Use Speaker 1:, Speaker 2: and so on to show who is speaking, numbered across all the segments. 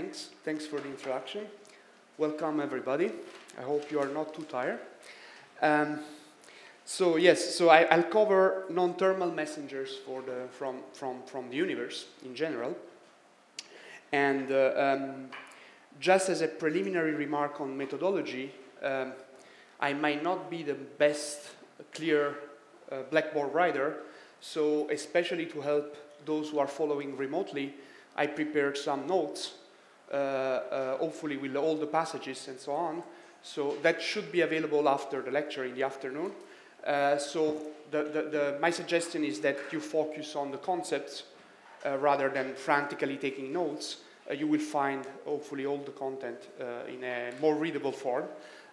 Speaker 1: Thanks. Thanks for the introduction. Welcome, everybody. I hope you are not too tired. Um, so yes, so I, will cover non-thermal messengers for the, from, from, from the universe in general. And uh, um, just as a preliminary remark on methodology, um, I might not be the best clear uh, Blackboard writer, so especially to help those who are following remotely, I prepared some notes, hopefully with all the passages and so on. So that should be available after the lecture in the afternoon. Uh, so the, the, the, my suggestion is that you focus on the concepts uh, rather than frantically taking notes. Uh, you will find, hopefully, all the content uh, in a more readable form.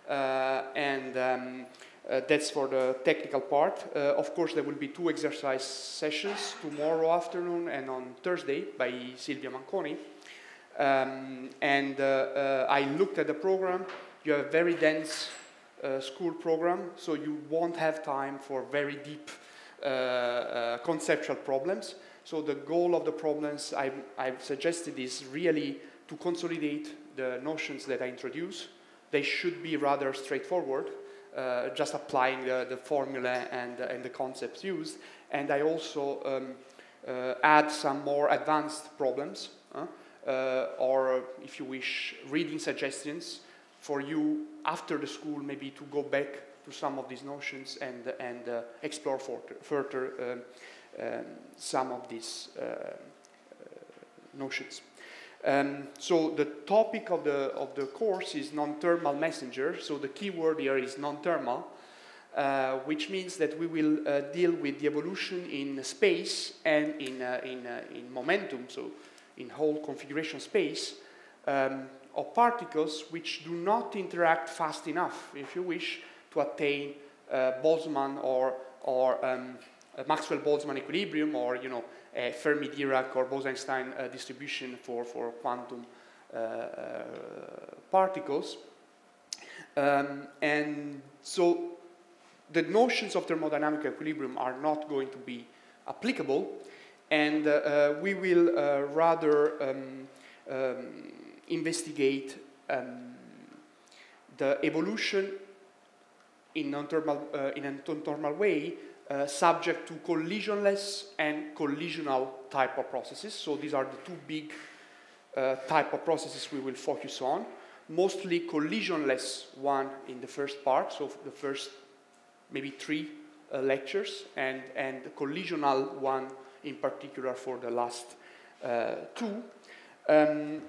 Speaker 1: and um, uh, that's for the technical part. Uh, of course, there will be two exercise sessions tomorrow afternoon and on Thursday by Silvia Manconi. Um, and uh, I looked at the program. You have a very dense school program, so you won't have time for very deep conceptual problems. So the goal of the problems I've, I've, suggested is really to consolidate the notions that I introduce. They should be rather straightforward uh, just applying the, the formula and, and the concepts used. And I also um, uh, add some more advanced problems, uh, or if you wish, reading suggestions for you after the school, maybe to go back to some of these notions and, and uh, explore further, um, um, some of these uh, uh, notions. Um, so the topic of the, of the course is non-thermal messenger. So the key word here is non-thermal, uh, which means that we will uh, deal with the evolution in space and in, uh, in, uh, in momentum, so in whole configuration space, um, of particles which do not interact fast enough, if you wish, to attain uh, Boltzmann or, or um, Maxwell-Boltzmann equilibrium or, you know, Fermi-Dirac or Bose-Einstein uh, distribution for, for quantum uh, uh, particles. Um, and so the notions of thermodynamic equilibrium are not going to be applicable, and uh, uh, we will uh, rather um, um, investigate um, the evolution in, non-thermal, in a non-thermal way uh, subject to collisionless and collisional type of processes. So these are the two big uh, type of processes we will focus on. Mostly collisionless one in the first part, so the first maybe three uh, lectures, and, and the collisional one in particular for the last uh, two. Um,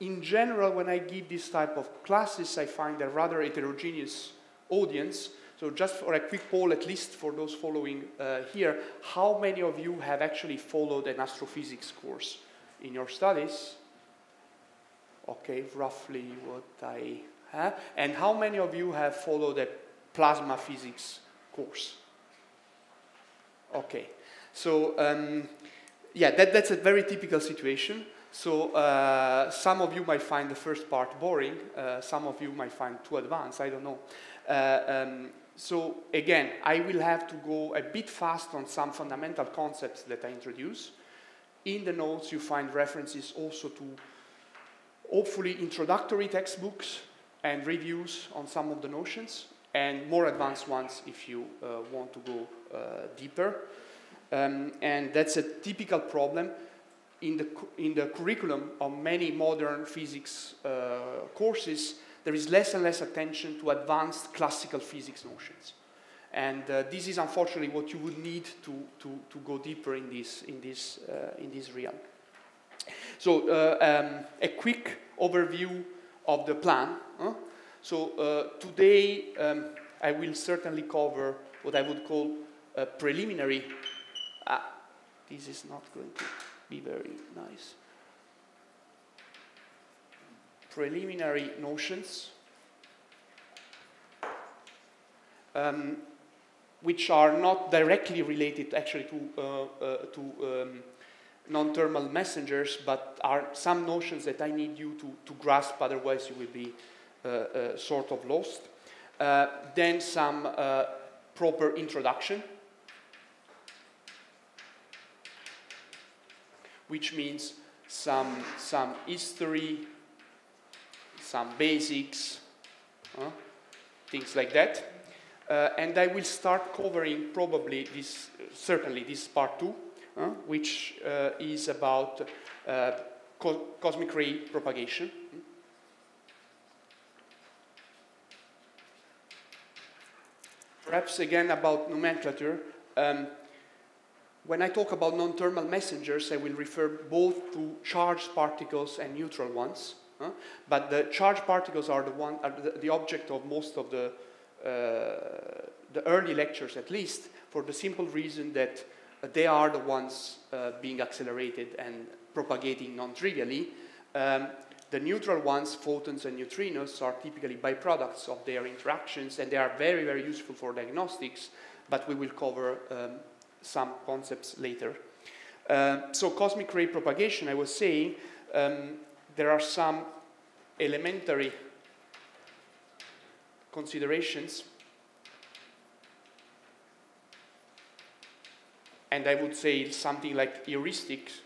Speaker 1: in general, when I give this type of classes, I find a rather heterogeneous audience so just for a quick poll, at least for those following uh, here, how many of you have actually followed an astrophysics course in your studies? Okay, roughly what I have. And how many of you have followed a plasma physics course? Okay, so um, yeah, that, that's a very typical situation. So uh, some of you might find the first part boring, uh, some of you might find too advanced, I don't know. Uh, um, so again, I will have to go a bit fast on some fundamental concepts that I introduce. In the notes, you find references also to hopefully introductory textbooks and reviews on some of the notions, and more advanced ones if you uh, want to go uh, deeper. Um, and that's a typical problem in the, in the curriculum of many modern physics uh, courses there is less and less attention to advanced classical physics notions. And uh, this is unfortunately what you would need to, to, to go deeper in this, in this, uh, in this realm. So uh, um, a quick overview of the plan. Huh? So uh, today um, I will certainly cover what I would call a preliminary. This is not going to be very nice preliminary notions, um, which are not directly related actually to, uh, uh, to um, non-thermal messengers, but are some notions that I need you to, to grasp, otherwise you will be uh, uh sort of lost. Uh, then some uh, proper introduction, which means some, some history, some basics, uh, things like that. Uh, and I will start covering probably this, certainly this part two, uh, which uh, is about uh, co cosmic ray propagation. Perhaps again about nomenclature. Um, when I talk about non-thermal messengers, I will refer both to charged particles and neutral ones. Huh? But the charged particles are the one are the, the object of most of the uh, the early lectures, at least, for the simple reason that they are the ones uh, being accelerated and propagating non-trivially. Um, the neutral ones, photons and neutrinos, are typically byproducts of their interactions, and they are very, very useful for diagnostics, but we will cover um, some concepts later. Uh, so cosmic ray propagation, I was saying, um, there are some elementary considerations. And I would say something like heuristics.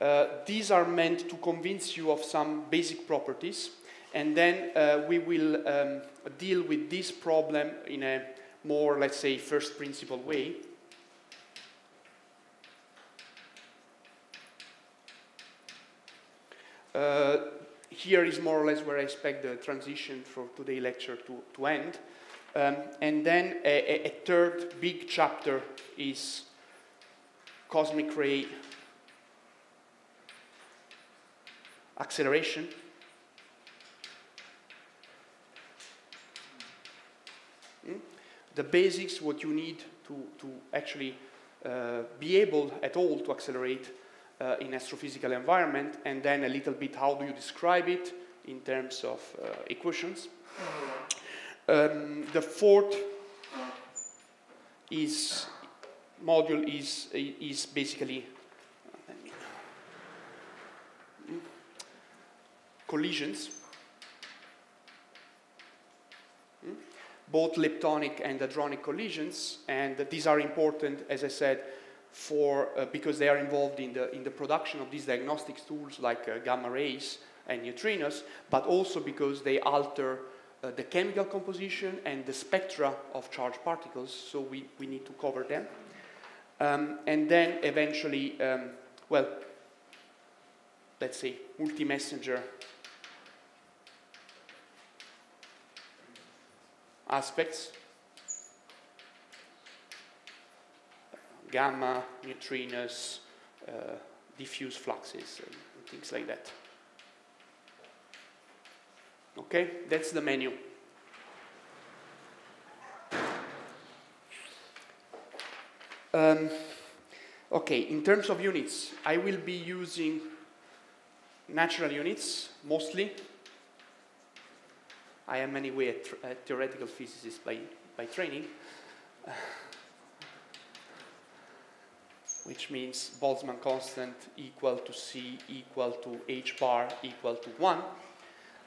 Speaker 1: Uh, these are meant to convince you of some basic properties and then uh, we will um, deal with this problem in a more, let's say, first principle way. Uh, here is more or less where I expect the transition for today's lecture to, to end. Um, and then a, a, third big chapter is cosmic ray acceleration. The basics, what you need to, to actually uh, be able at all to accelerate uh, in astrophysical environment, and then a little bit how do you describe it in terms of uh, equations. Um, the fourth is module is is basically collisions both leptonic and hadronic collisions, and these are important, as I said, for uh, because they are involved in the in the production of these diagnostics tools like uh, gamma rays and neutrinos, but also because they alter uh, the chemical composition and the spectra of charged particles. So we we need to cover them, um, and then eventually, um, well, let's say multi-messenger aspects, gamma, neutrinos, uh, diffuse fluxes, and things like that. Okay, that's the menu. Um, okay, in terms of units, I will be using natural units mostly I am anyway a, a theoretical physicist by, by training, which means Boltzmann constant equal to C equal to H bar equal to 1.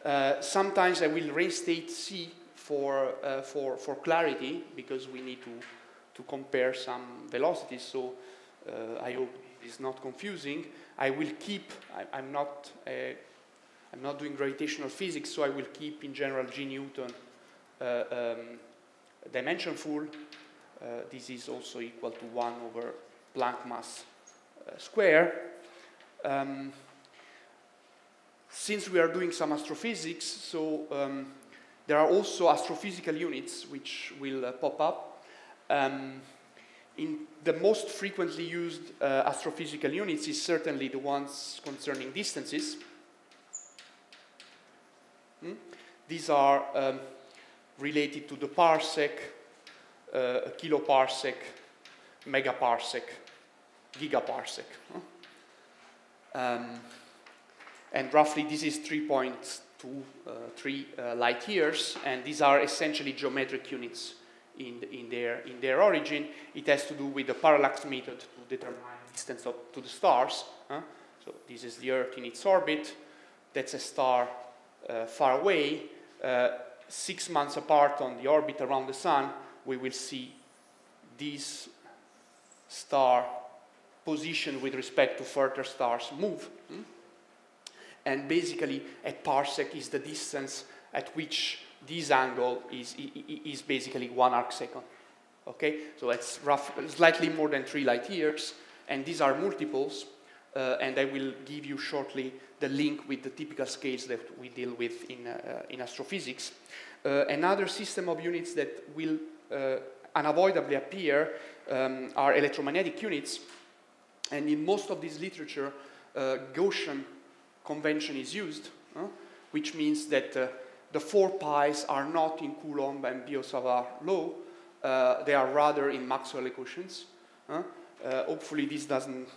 Speaker 1: Uh, sometimes I will restate C for, uh, for, for clarity because we need to, to compare some velocities, so uh, I hope it's not confusing. I will keep, I, am not I'm not doing gravitational physics, so I will keep in general G Newton uh, um, dimension full. Uh, this is also equal to 1 over Planck mass uh, square. Um, since we are doing some astrophysics, so um, there are also astrophysical units which will uh, pop up. Um, in the most frequently used uh, astrophysical units is certainly the ones concerning distances. Hmm? These are um, related to the parsec, uh, kiloparsec, megaparsec, gigaparsec. Huh? Um, and roughly this is 3.23 uh, uh, light years, and these are essentially geometric units in, in, their, in their origin. It has to do with the parallax method to determine distance of, to the stars. Huh? So this is the Earth in its orbit. That's a star uh, far away, six months apart on the orbit around the Sun, we will see this star position with respect to further stars move. Hmm? And basically, a parsec is the distance at which this angle is, is basically one arc second. Okay, so it's roughly slightly more than three light years, and these are multiples, uh, and I will give you shortly the link with the typical scales that we deal with in, uh, in astrophysics. Uh, another system of units that will uh, unavoidably appear um, are electromagnetic units, and in most of this literature, Gaussian convention is used, which means that the four pi's are not in Coulomb and Biot-Savart law, uh, they are rather in Maxwell equations. Uh, hopefully this doesn't,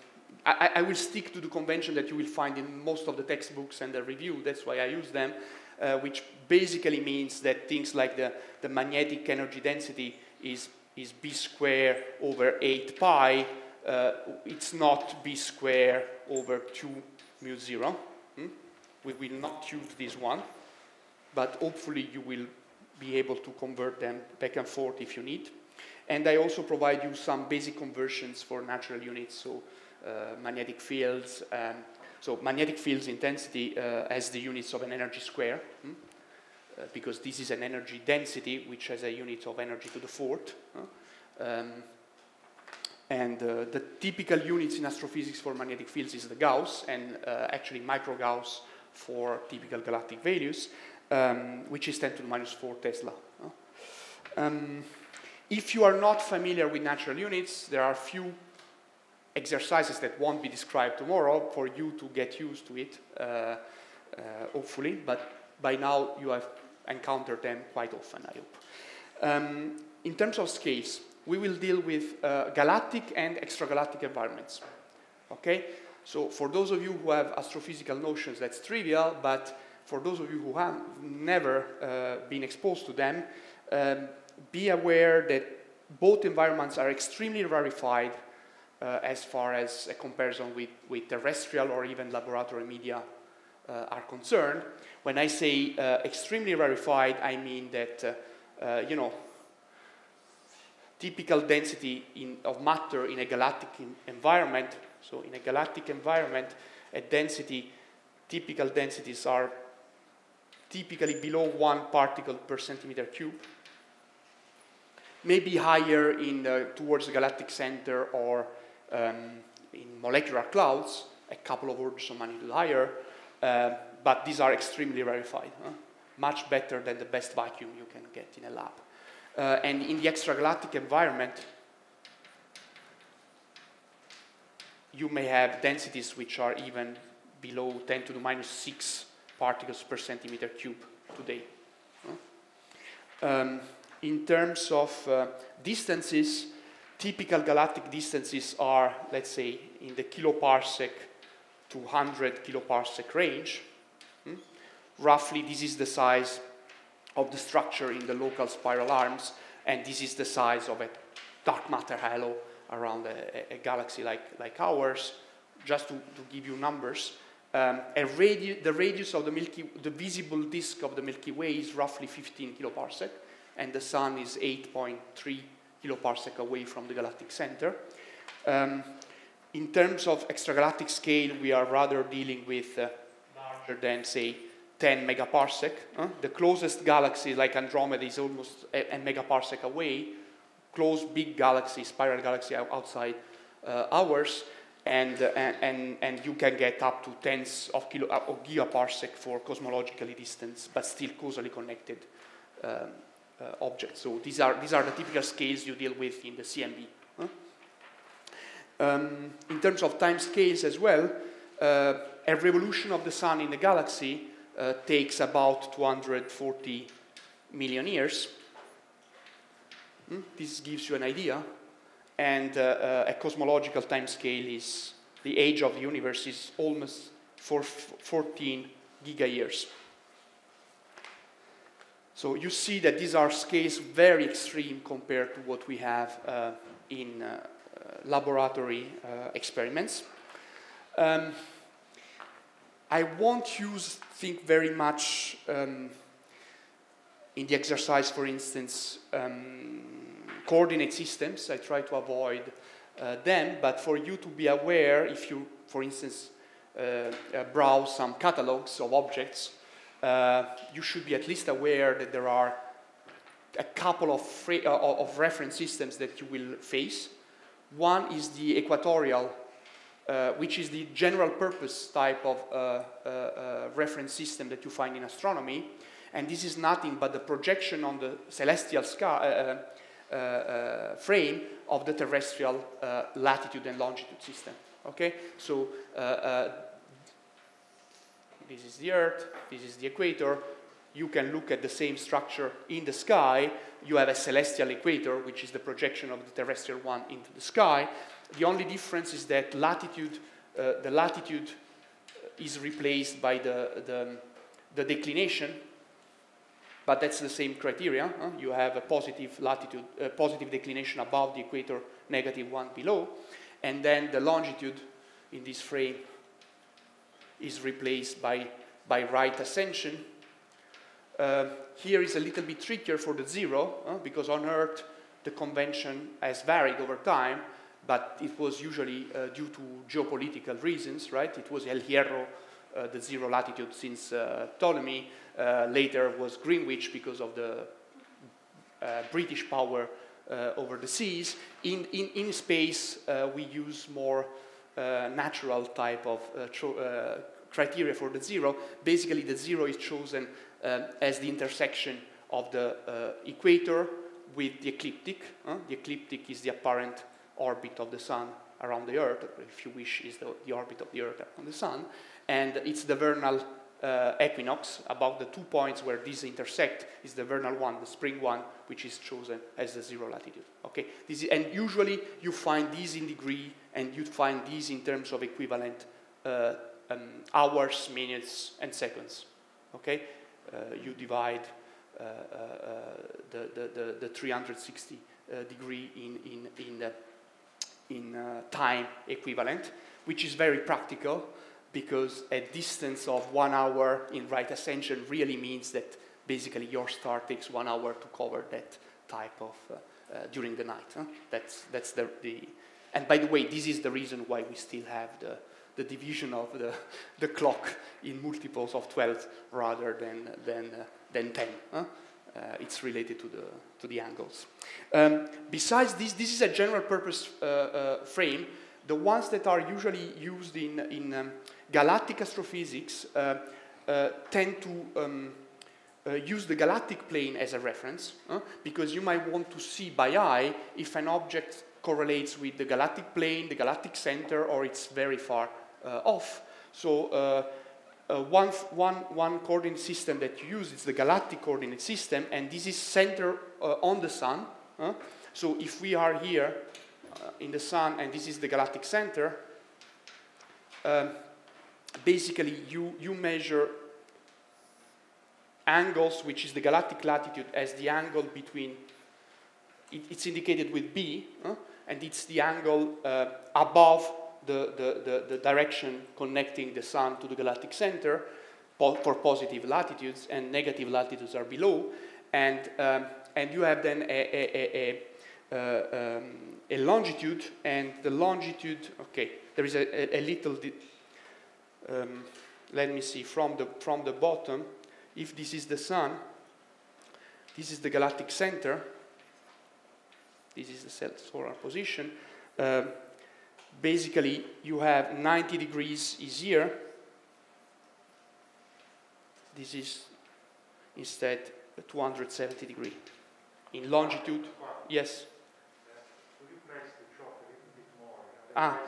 Speaker 1: I, I, will stick to the convention that you will find in most of the textbooks and the review, that's why I use them, uh, which basically means that things like the, the magnetic energy density is, is b square over 8 pi, uh, it's not b square over 2 mu 0. Hmm? We will not use this one but hopefully you will be able to convert them back and forth if you need. And I also provide you some basic conversions for natural units, so magnetic fields, um, so magnetic fields intensity uh, as the units of an energy square, hmm? uh, because this is an energy density which has a unit of energy to the fourth. Um, and uh, the typical units in astrophysics for magnetic fields is the Gauss, and uh, actually micro Gauss for typical galactic values um, which is 10 to the minus 4 Tesla. Um, if you are not familiar with natural units, there are few exercises that won't be described tomorrow for you to get used to it, uh, uh, hopefully, but by now you have encountered them quite often, I hope. Um, in terms of scales, we will deal with uh, galactic and extragalactic environments. Okay? So for those of you who have astrophysical notions, that's trivial, but for those of you who have never uh, been exposed to them, um, be aware that both environments are extremely rarefied uh, as far as a comparison with, with terrestrial or even laboratory media uh, are concerned. When I say uh, extremely rarefied, I mean that, uh, uh, you know, typical density in, of matter in a galactic in environment, so in a galactic environment, a density, typical densities are typically below one particle per centimeter cube. Maybe higher in towards the galactic center or um, in molecular clouds, a couple of orders of magnitude higher, uh, but these are extremely rarefied, huh? much better than the best vacuum you can get in a lab. Uh, and in the extragalactic environment, you may have densities which are even below 10 to the minus 6 particles per centimeter cube today. Um, in terms of uh, distances, typical galactic distances are, let's say, in the kiloparsec to 100 kiloparsec range. Hmm? Roughly, this is the size of the structure in the local spiral arms, and this is the size of a dark matter halo around a, a, galaxy like, like ours, just to, to give you numbers. Um, radi the radius of the Milky, the visible disk of the Milky Way is roughly 15 kiloparsec, and the Sun is 8.3 kiloparsec away from the galactic center. Um, in terms of extragalactic scale, we are rather dealing with uh, larger than, say, 10 megaparsec. Uh, the closest galaxy, like Andromeda, is almost a, a megaparsec away. Close big galaxy, spiral galaxy outside uh, ours and, uh, and, and you can get up to tens of, kilo, uh, of gigaparsec for cosmologically distant, but still causally connected um, objects. So these are, these are the typical scales you deal with in the CMB. Huh? Um, in terms of time scales as well, uh, a revolution of the sun in the galaxy uh, takes about 240 million years. Hmm? This gives you an idea and uh, uh, a cosmological time scale is the age of the universe is almost for 14 gigayears. So you see that these are scales very extreme compared to what we have uh, in uh, uh laboratory uh, experiments. Um, I won't use think very much um, in the exercise, for instance, um, coordinate systems. I try to avoid uh, them, but for you to be aware, if you, for instance, uh, uh, browse some catalogs of objects, uh, you should be at least aware that there are a couple of, uh, of reference systems that you will face. One is the equatorial, uh, which is the general purpose type of uh, uh, reference system that you find in astronomy. And this is nothing but the projection on the celestial sky, frame of the terrestrial latitude and longitude system. Okay, so this is the Earth, this is the equator, you can look at the same structure in the sky. You have a celestial equator, which is the projection of the terrestrial one into the sky. The only difference is that latitude, uh, the latitude is replaced by the, the, the, declination, but that's the same criteria. Huh? You have a positive latitude, a positive declination above the equator, negative one below, and then the longitude in this frame is replaced by, by right ascension, uh, here is a little bit trickier for the zero, uh, because on Earth the convention has varied over time, but it was usually uh, due to geopolitical reasons, right? It was El Hierro, uh, the zero latitude since uh, Ptolemy. Uh, later was Greenwich because of the British power over the seas. In, in, in space, we use more natural type of criteria for the zero. Basically, the zero is chosen as the intersection of the uh, equator with the ecliptic. Uh, the ecliptic is the apparent orbit of the sun around the Earth, if you wish, is the, the orbit of the Earth around the sun. And it's the vernal uh, equinox, about the two points where these intersect, is the vernal one, the spring one, which is chosen as the zero latitude. Okay, this is, and usually you find these in degree, and you'd find these in terms of equivalent uh, um, hours, minutes, and seconds. Okay, uh, you divide uh, uh, the, the, the, 360 degree in, in, in, in time equivalent, which is very practical because a distance of one hour in right ascension really means that basically your star takes one hour to cover that type of uh, uh, during the night. Huh? That's, that's the, the, and by the way, this is the reason why we still have the, the division of the, the clock in multiples of 12 rather than, than, uh, than 10. Huh? Uh, it's related to the, to the angles. Um, besides this, this is a general purpose uh, uh frame. The ones that are usually used in, in um, galactic astrophysics uh, uh, tend to um, use the galactic plane as a reference because you might want to see by eye if an object correlates with the galactic plane, the galactic center, or it's very far uh, off. So uh, uh, one, one, one coordinate system that you use is the galactic coordinate system, and this is centered on the sun. So if we are here in the sun, and this is the galactic center, um, basically you, you measure angles, which is the galactic latitude, as the angle between, it, it's indicated with B, uh, and it's the angle uh, above the, the, the, the, direction connecting the sun to the galactic center for positive latitudes, and negative latitudes are below. And, um, and you have then a, a, a, a, um, a longitude, and the longitude, okay, there is a, little, um, let me see, from the, from the bottom, if this is the sun, this is the galactic center, this is the solar position, uh, basically you have 90 degrees is here. This is instead 270 degree. In longitude, yes. Ah,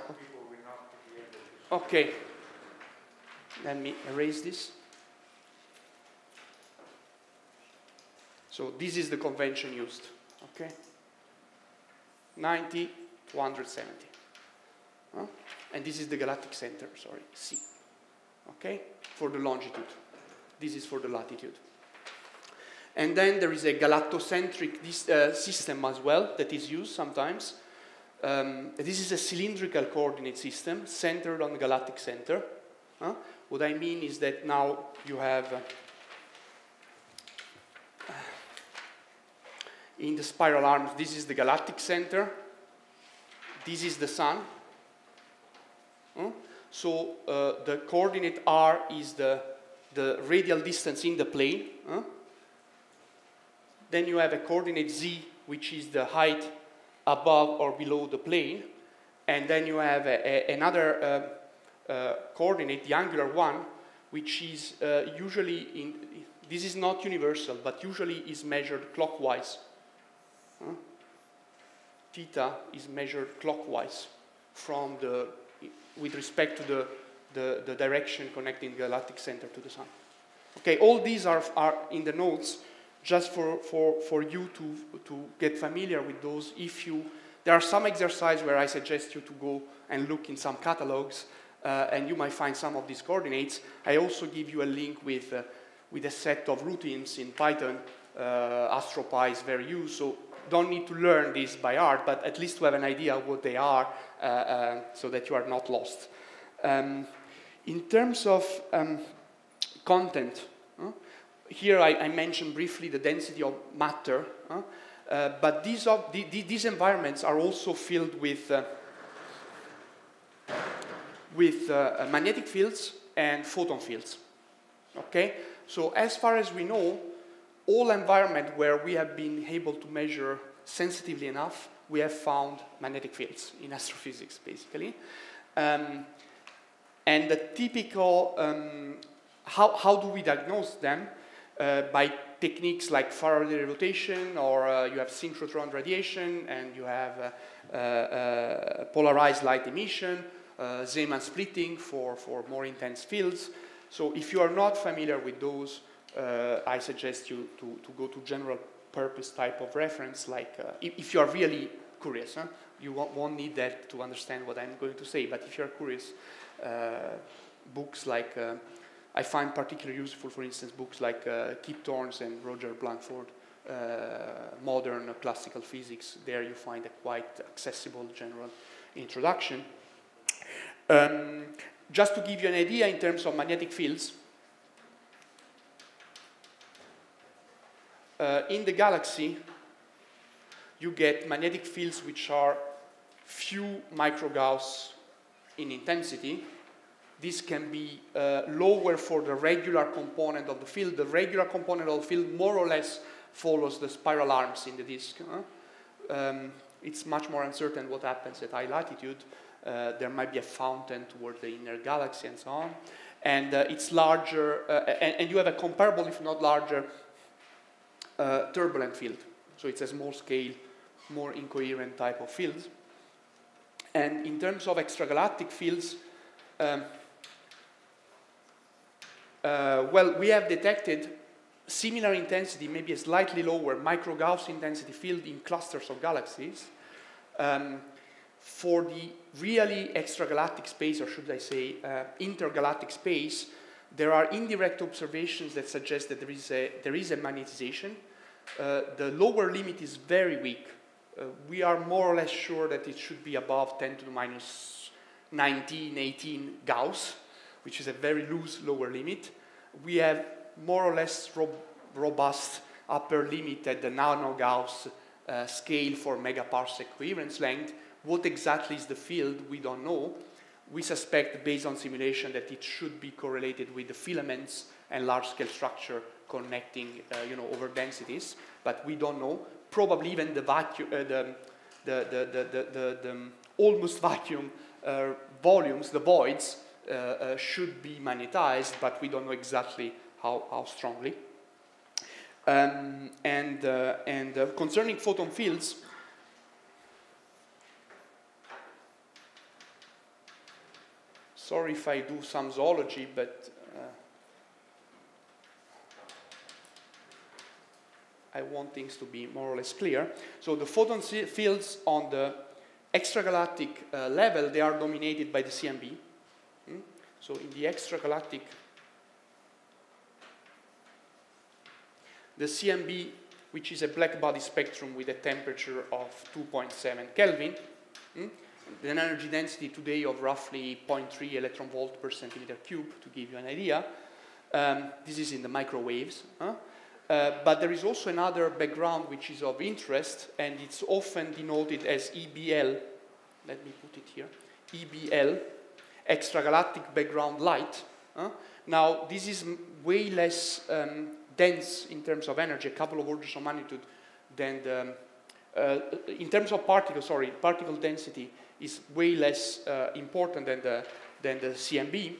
Speaker 1: okay. Let me erase this. So this is the convention used, okay? 90, 270. Huh? And this is the galactic center, sorry, C. Okay? For the longitude. This is for the latitude. And then there is a galactocentric uh, system as well that is used sometimes. Um, this is a cylindrical coordinate system centered on the galactic center. Huh? What I mean is that now you have in the spiral arms, this is the galactic center, this is the sun. So uh, the coordinate r is the, the radial distance in the plane. Then you have a coordinate z, which is the height above or below the plane. And then you have a, a, another uh, uh, coordinate, the angular one, which is uh, usually in, this is not universal, but usually is measured clockwise. Theta is measured clockwise from the, with respect to the, the, the, direction connecting the galactic center to the sun. Okay, all these are, are in the notes just for, for, for you to, to get familiar with those if you, there are some exercises where I suggest you to go and look in some catalogs uh, and you might find some of these coordinates. I also give you a link with uh, with a set of routines in Python. Uh, AstroPy is very used, so don't need to learn this by heart, but at least to have an idea of what they are uh, uh, so that you are not lost. Um, in terms of um, content, uh, here I, I, mentioned briefly the density of matter, uh, uh, but these, of, the, the, these environments are also filled with, with magnetic fields and photon fields. Okay? So as far as we know, all environment where we have been able to measure sensitively enough, we have found magnetic fields in astrophysics, basically. Um, and the typical, um, how, how do we diagnose them? Uh, by techniques like Faraday rotation, or uh, you have synchrotron radiation, and you have uh, uh polarized light emission, uh, Zeeman splitting for, for more intense fields. So if you are not familiar with those, uh, I suggest you to, to go to general purpose type of reference, like uh, if, if, you are really curious. Huh? You won't, won't, need that to understand what I'm going to say, but if you're curious, uh, books like, uh, I find particularly useful, for instance, books like uh, Kip Thorne's and Roger Blandford, uh, Modern Classical Physics. There you find a quite accessible general introduction. Um, just to give you an idea in terms of magnetic fields, uh, in the galaxy, you get magnetic fields which are few microgauss in intensity. This can be uh, lower for the regular component of the field. The regular component of the field more or less follows the spiral arms in the disk. Huh? Um, it's much more uncertain what happens at high latitude. Uh, there might be a fountain toward the inner galaxy and so on. And uh, it's larger, uh, and, and, you have a comparable, if not larger, turbulent field. So it's a small scale, more incoherent type of field. And in terms of extragalactic fields, um, uh, well, we have detected similar intensity, maybe a slightly lower micro-Gauss intensity field in clusters of galaxies. Um, for the really extragalactic space, or should I say uh, intergalactic space, there are indirect observations that suggest that there is a, there is a magnetization. Uh, the lower limit is very weak. Uh, we are more or less sure that it should be above 10 to the minus 19, 18 Gauss, which is a very loose lower limit. We have more or less robust upper limit at the nano Gauss uh, scale for megaparsec coherence length, what exactly is the field, we don't know. We suspect, based on simulation, that it should be correlated with the filaments and large-scale structure connecting, uh, you know, over densities, but we don't know. Probably even the vacuum, uh, the, the, the, the, the, the, almost vacuum uh, volumes, the voids, uh, uh, should be magnetized, but we don't know exactly how, how strongly. Um, and uh, and concerning photon fields, Sorry if I do some zoology, but uh, I want things to be more or less clear. So the photon fields on the extragalactic uh, level, they are dominated by the CMB. Hmm? So in the extragalactic, the CMB, which is a black body spectrum with a temperature of 2.7 Kelvin, hmm? An energy density today of roughly 0.3 electron volt per centimeter cube, to give you an idea. Um, this is in the microwaves. Huh? Uh, but there is also another background which is of interest, and it's often denoted as EBL, let me put it here, EBL, extragalactic background light. Uh, now, this is way less um, dense in terms of energy, a couple of orders of magnitude, than the, uh, in terms of particle, sorry, particle density is way less uh, important than the, than the CMB.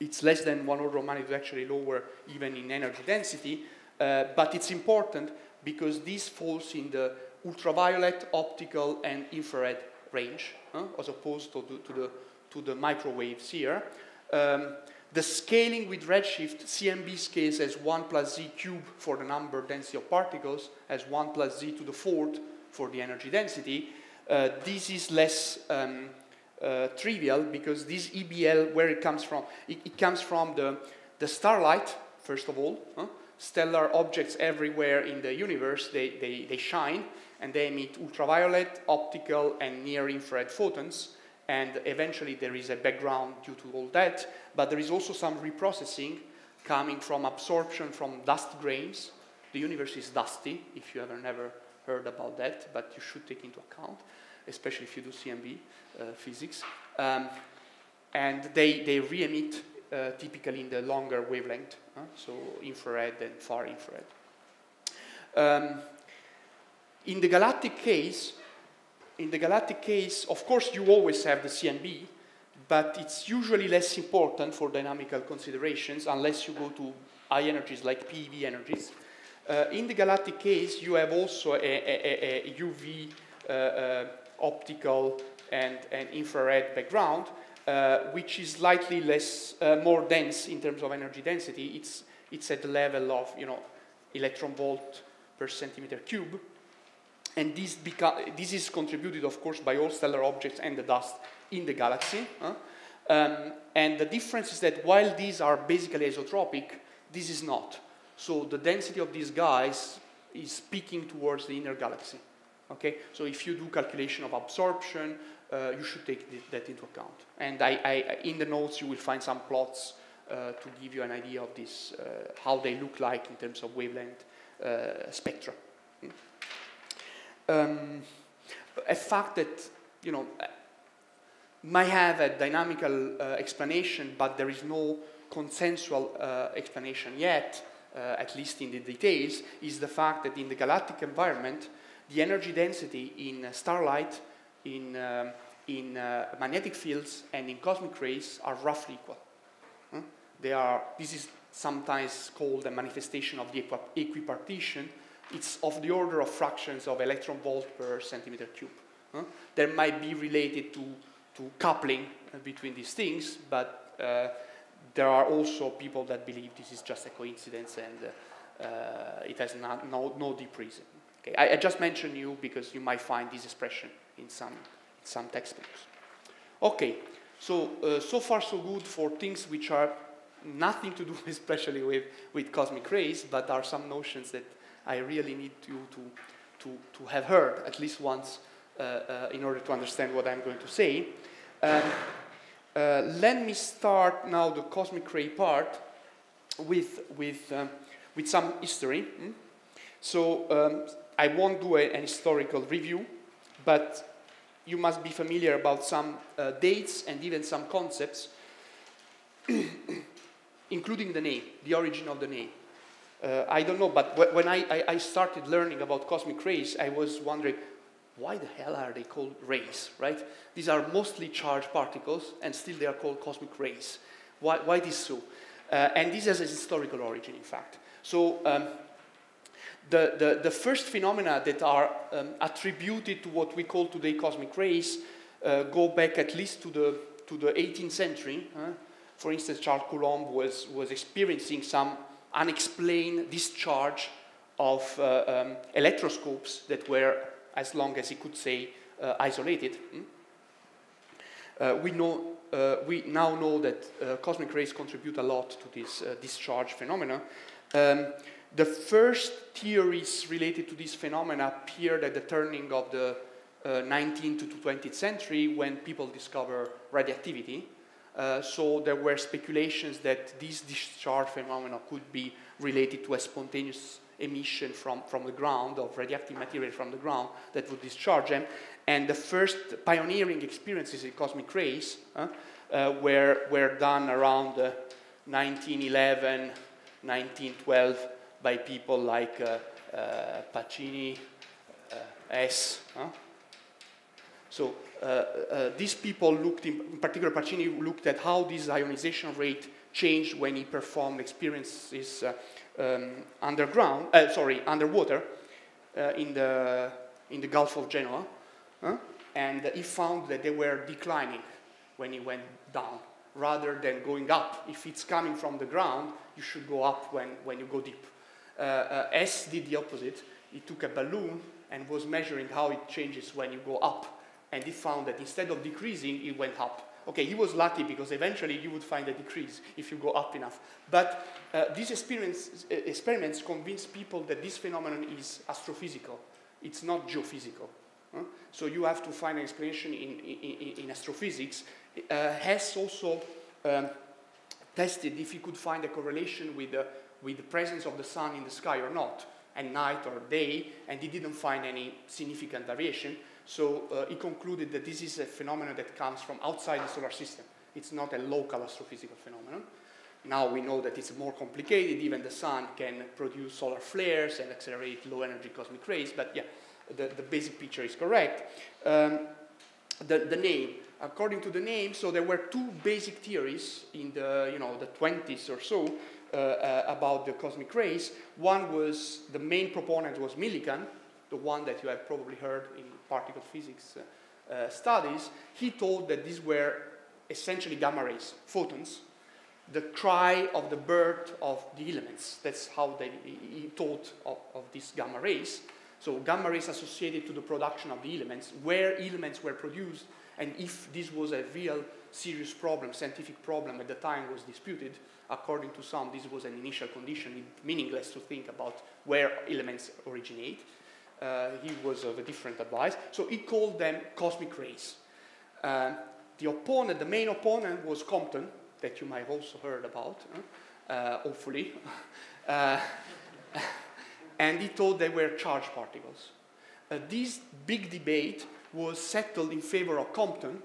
Speaker 1: It's less than one order of magnitude, actually lower even in energy density, uh, but it's important because this falls in the ultraviolet, optical, and infrared range, as opposed to, to, the, to the microwaves here. Um, the scaling with redshift, CMB scales as 1 plus z cubed for the number density of particles, as 1 plus z to the fourth for the energy density. Uh, this is less um, uh, trivial because this EBL, where it comes from, it, it, comes from the, the starlight, first of all. Huh? Stellar objects everywhere in the universe, they, they, they shine and they emit ultraviolet, optical, and near-infrared photons and eventually there is a background due to all that, but there is also some reprocessing coming from absorption from dust grains. The universe is dusty, if you ever never heard about that, but you should take into account, especially if you do CMB uh, physics. Um, and they, they re-emit uh, typically in the longer wavelength, so infrared and far infrared. Um, in the galactic case, in the galactic case, of course, you always have the CMB, but it's usually less important for dynamical considerations unless you go to high energies like PeV energies. Uh, in the galactic case, you have also a, a, a UV uh, uh, optical and, and, infrared background, uh, which is slightly less, uh, more dense in terms of energy density. It's, it's at the level of, you know, electron volt per centimeter cube. And this, this is contributed, of course, by all stellar objects and the dust in the galaxy. Huh? Um, and the difference is that while these are basically isotropic, this is not. So the density of these guys is peaking towards the inner galaxy. Okay, so if you do calculation of absorption, uh, you should take that into account. And I, I, in the notes, you will find some plots uh, to give you an idea of this, uh, how they look like in terms of wavelength uh, spectra. Um, a fact that, you know, might have a dynamical uh, explanation, but there is no consensual uh, explanation yet, at least in the details, is the fact that in the galactic environment, the energy density in starlight, in, um, in uh, magnetic fields, and in cosmic rays are roughly equal. Huh? They are, this is sometimes called a manifestation of the equipartition, it's of the order of fractions of electron volt per centimeter cube. Huh? That might be related to, to coupling between these things, but uh, there are also people that believe this is just a coincidence and uh, it has not, no, no deep reason. Okay, I, I, just mentioned you because you might find this expression in some, some textbooks. Okay, so, uh, so far so good for things which are nothing to do especially with, with cosmic rays, but are some notions that I really need you to, to, to have heard at least once uh, uh, in order to understand what I'm going to say. Um, uh, let me start now the cosmic ray part with, with, um, with some history. Hmm? So um, I won't do a, an historical review, but you must be familiar about some uh, dates and even some concepts, including the name, the origin of the name. Uh, I don't know, but when I, I, started learning about cosmic rays, I was wondering, why the hell are they called rays, right? These are mostly charged particles, and still they are called cosmic rays. Why, why this so? Uh, and this has a historical origin, in fact. So um, the, the, the, first phenomena that are um, attributed to what we call today cosmic rays uh, go back at least to the, to the 18th century. For instance, Charles Coulomb was, was experiencing some unexplained discharge of uh, um, electroscopes that were, as long as he could say, uh, isolated. Mm? Uh, we, know, uh, we now know that uh, cosmic rays contribute a lot to this uh, discharge phenomena. Um, the first theories related to this phenomena appeared at the turning of the 19th to 20th century when people discovered radioactivity. Uh, so there were speculations that this discharge phenomena could be related to a spontaneous emission from, from the ground, of radioactive material from the ground that would discharge them. And the first pioneering experiences in cosmic rays uh, uh, were, were done around 1911, 1912 by people like uh, uh, Pacini, uh, Hess. So these people looked, in, in particular Pacini looked at how this ionization rate changed when he performed experiences um, underground, sorry, underwater in, the, in the Gulf of Genoa. And he found that they were declining when he went down rather than going up. If it's coming from the ground, you should go up when, when you go deep. Uh, uh, Hess did the opposite. He took a balloon and was measuring how it changes when you go up. And he found that instead of decreasing, it went up. Okay, he was lucky because eventually you would find a decrease if you go up enough. But uh, these experiments convince people that this phenomenon is astrophysical. It's not geophysical. Huh? So you have to find an explanation in, in, in astrophysics uh, has also um, tested if he could find a correlation with the, with the presence of the sun in the sky or not, at night or day, and he didn't find any significant variation. So uh, he concluded that this is a phenomenon that comes from outside the solar system. It's not a local astrophysical phenomenon. Now we know that it's more complicated. Even the sun can produce solar flares and accelerate low energy cosmic rays, but yeah, the, the basic picture is correct. Um, the, the name, according to the name, so there were two basic theories in the, you know, the 20s or so uh, uh, about the cosmic rays. One was, the main proponent was Millikan, the one that you have probably heard in particle physics uh, uh studies. He told that these were essentially gamma rays, photons, the cry of the birth of the elements. That's how they, he thought of, of these gamma rays. So gamma rays associated to the production of the elements, where elements were produced, and if this was a real serious problem, scientific problem at the time was disputed. According to some, this was an initial condition, meaningless to think about where elements originate. Uh, he was of a different advice. So he called them cosmic rays. Uh, the opponent, the main opponent was Compton, that you might have also heard about, uh, hopefully. Uh, and he thought they were charged particles. Uh, this big debate was settled in favor of Compton,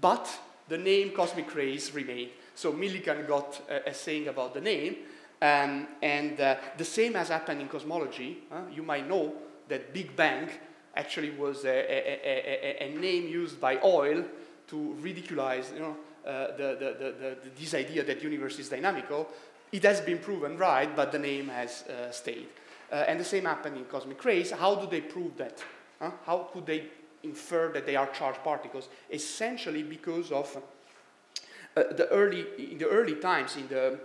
Speaker 1: but the name cosmic rays remained. So Millikan got a, a saying about the name, um, and uh, the same has happened in cosmology. Uh, you might know that Big Bang actually was a, a, a name used by Hoyle to ridiculize you know, uh, the, the, the, this idea that universe is dynamical. It has been proven right, but the name has uh, stayed. Uh, and the same happened in cosmic rays. How do they prove that? Huh? How could they infer that they are charged particles? Essentially because of uh, the early, in the early times, in the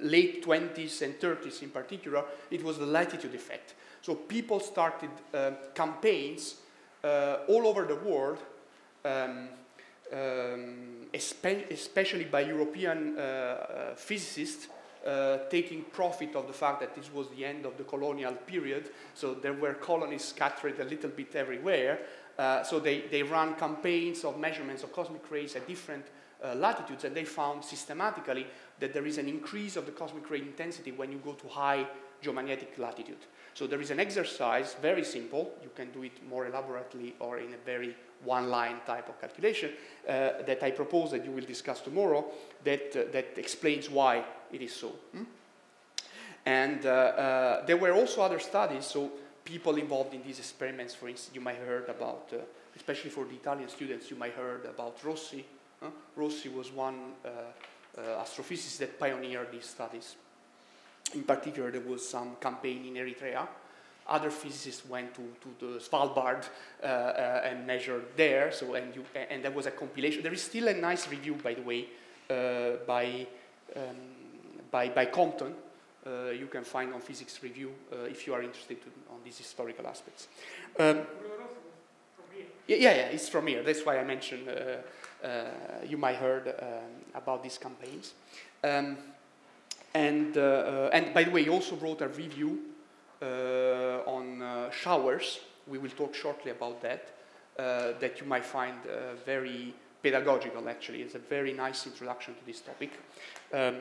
Speaker 1: late 20s and 30s in particular, it was the latitude effect. So people started uh, campaigns uh, all over the world, um, um, especially by European uh, uh, physicists, uh, taking profit of the fact that this was the end of the colonial period, so there were colonies scattered a little bit everywhere. Uh, so they, they ran campaigns of measurements of cosmic rays at different latitudes, and they found systematically that there is an increase of the cosmic ray intensity when you go to high geomagnetic latitude. So there is an exercise, very simple, you can do it more elaborately or in a very one-line type of calculation uh, that I propose that you will discuss tomorrow that, uh, that explains why it is so. Hmm? And uh, uh there were also other studies, so people involved in these experiments, for instance, you might have heard about, uh, especially for the Italian students, you might have heard about Rossi. Huh? Rossi was one uh, astrophysicist that pioneered these studies. In particular, there was some campaign in Eritrea other physicists went to, to the Svalbard uh, uh, and measured there. So and you and there was a compilation. There is still a nice review, by the way, uh, by um, by by Compton. Uh, you can find on Physics Review uh, if you are interested to, on these historical aspects. Um, yeah, yeah, it's from here. That's why I mentioned. Uh, you might heard um, about these campaigns. Um, and, and by the way, he also wrote a review uh, on uh, showers. We will talk shortly about that, uh, that you might find very pedagogical, actually. It's a very nice introduction to this topic, um,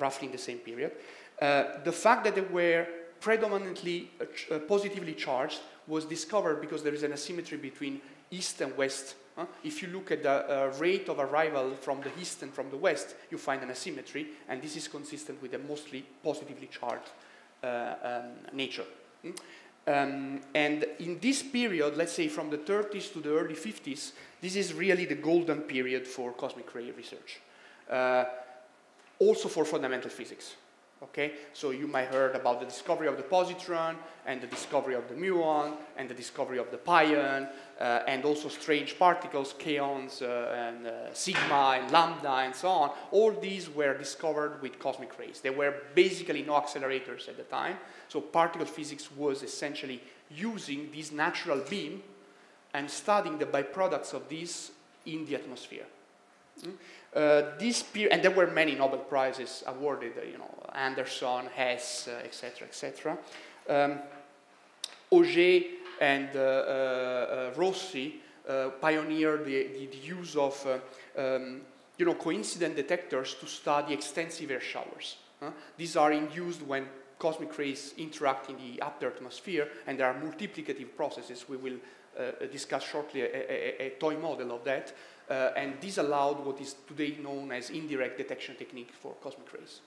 Speaker 1: roughly in the same period. the fact that they were predominantly uh, ch uh, positively charged was discovered because there is an asymmetry between east and west. If you look at the uh, rate of arrival from the east and from the west, you find an asymmetry, and this is consistent with a mostly positively charged uh, um, nature. Mm? Um, and in this period, let's say from the 30s to the early 50s, this is really the golden period for cosmic ray research. Uh, also for fundamental physics. Okay, so you might heard about the discovery of the positron and the discovery of the muon and the discovery of the pion uh, and also strange particles, kaons uh, and uh, sigma and lambda and so on. All these were discovered with cosmic rays. There were basically no accelerators at the time, so particle physics was essentially using this natural beam and studying the byproducts of this in the atmosphere. Mm? Uh, this period, and there were many Nobel Prizes awarded, uh, you know, Anderson, Hess, etc., uh, etc. Um, Auger and Rossi pioneered the, the, the, use of, um, you know, coincident detectors to study extensive air showers. these are induced when cosmic rays interact in the upper atmosphere, and there are multiplicative processes. We will uh, discuss shortly a, a, a, toy model of that. Uh, and this allowed what is today known as indirect detection technique for cosmic rays.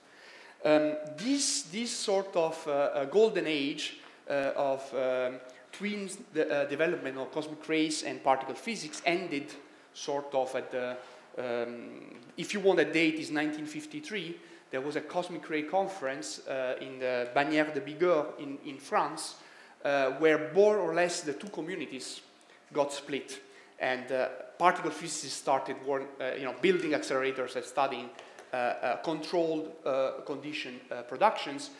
Speaker 1: Um, this, this sort of uh, golden age uh, of um, twins the, uh, development of cosmic rays and particle physics ended sort of at the, um, if you want a date, is 1953. There was a cosmic ray conference uh, in the Bagnères de Bigorre in, in France, uh, where more or less the two communities got split. And uh, particle physicists started uh, you know, building accelerators and studying uh, uh, controlled condition productions.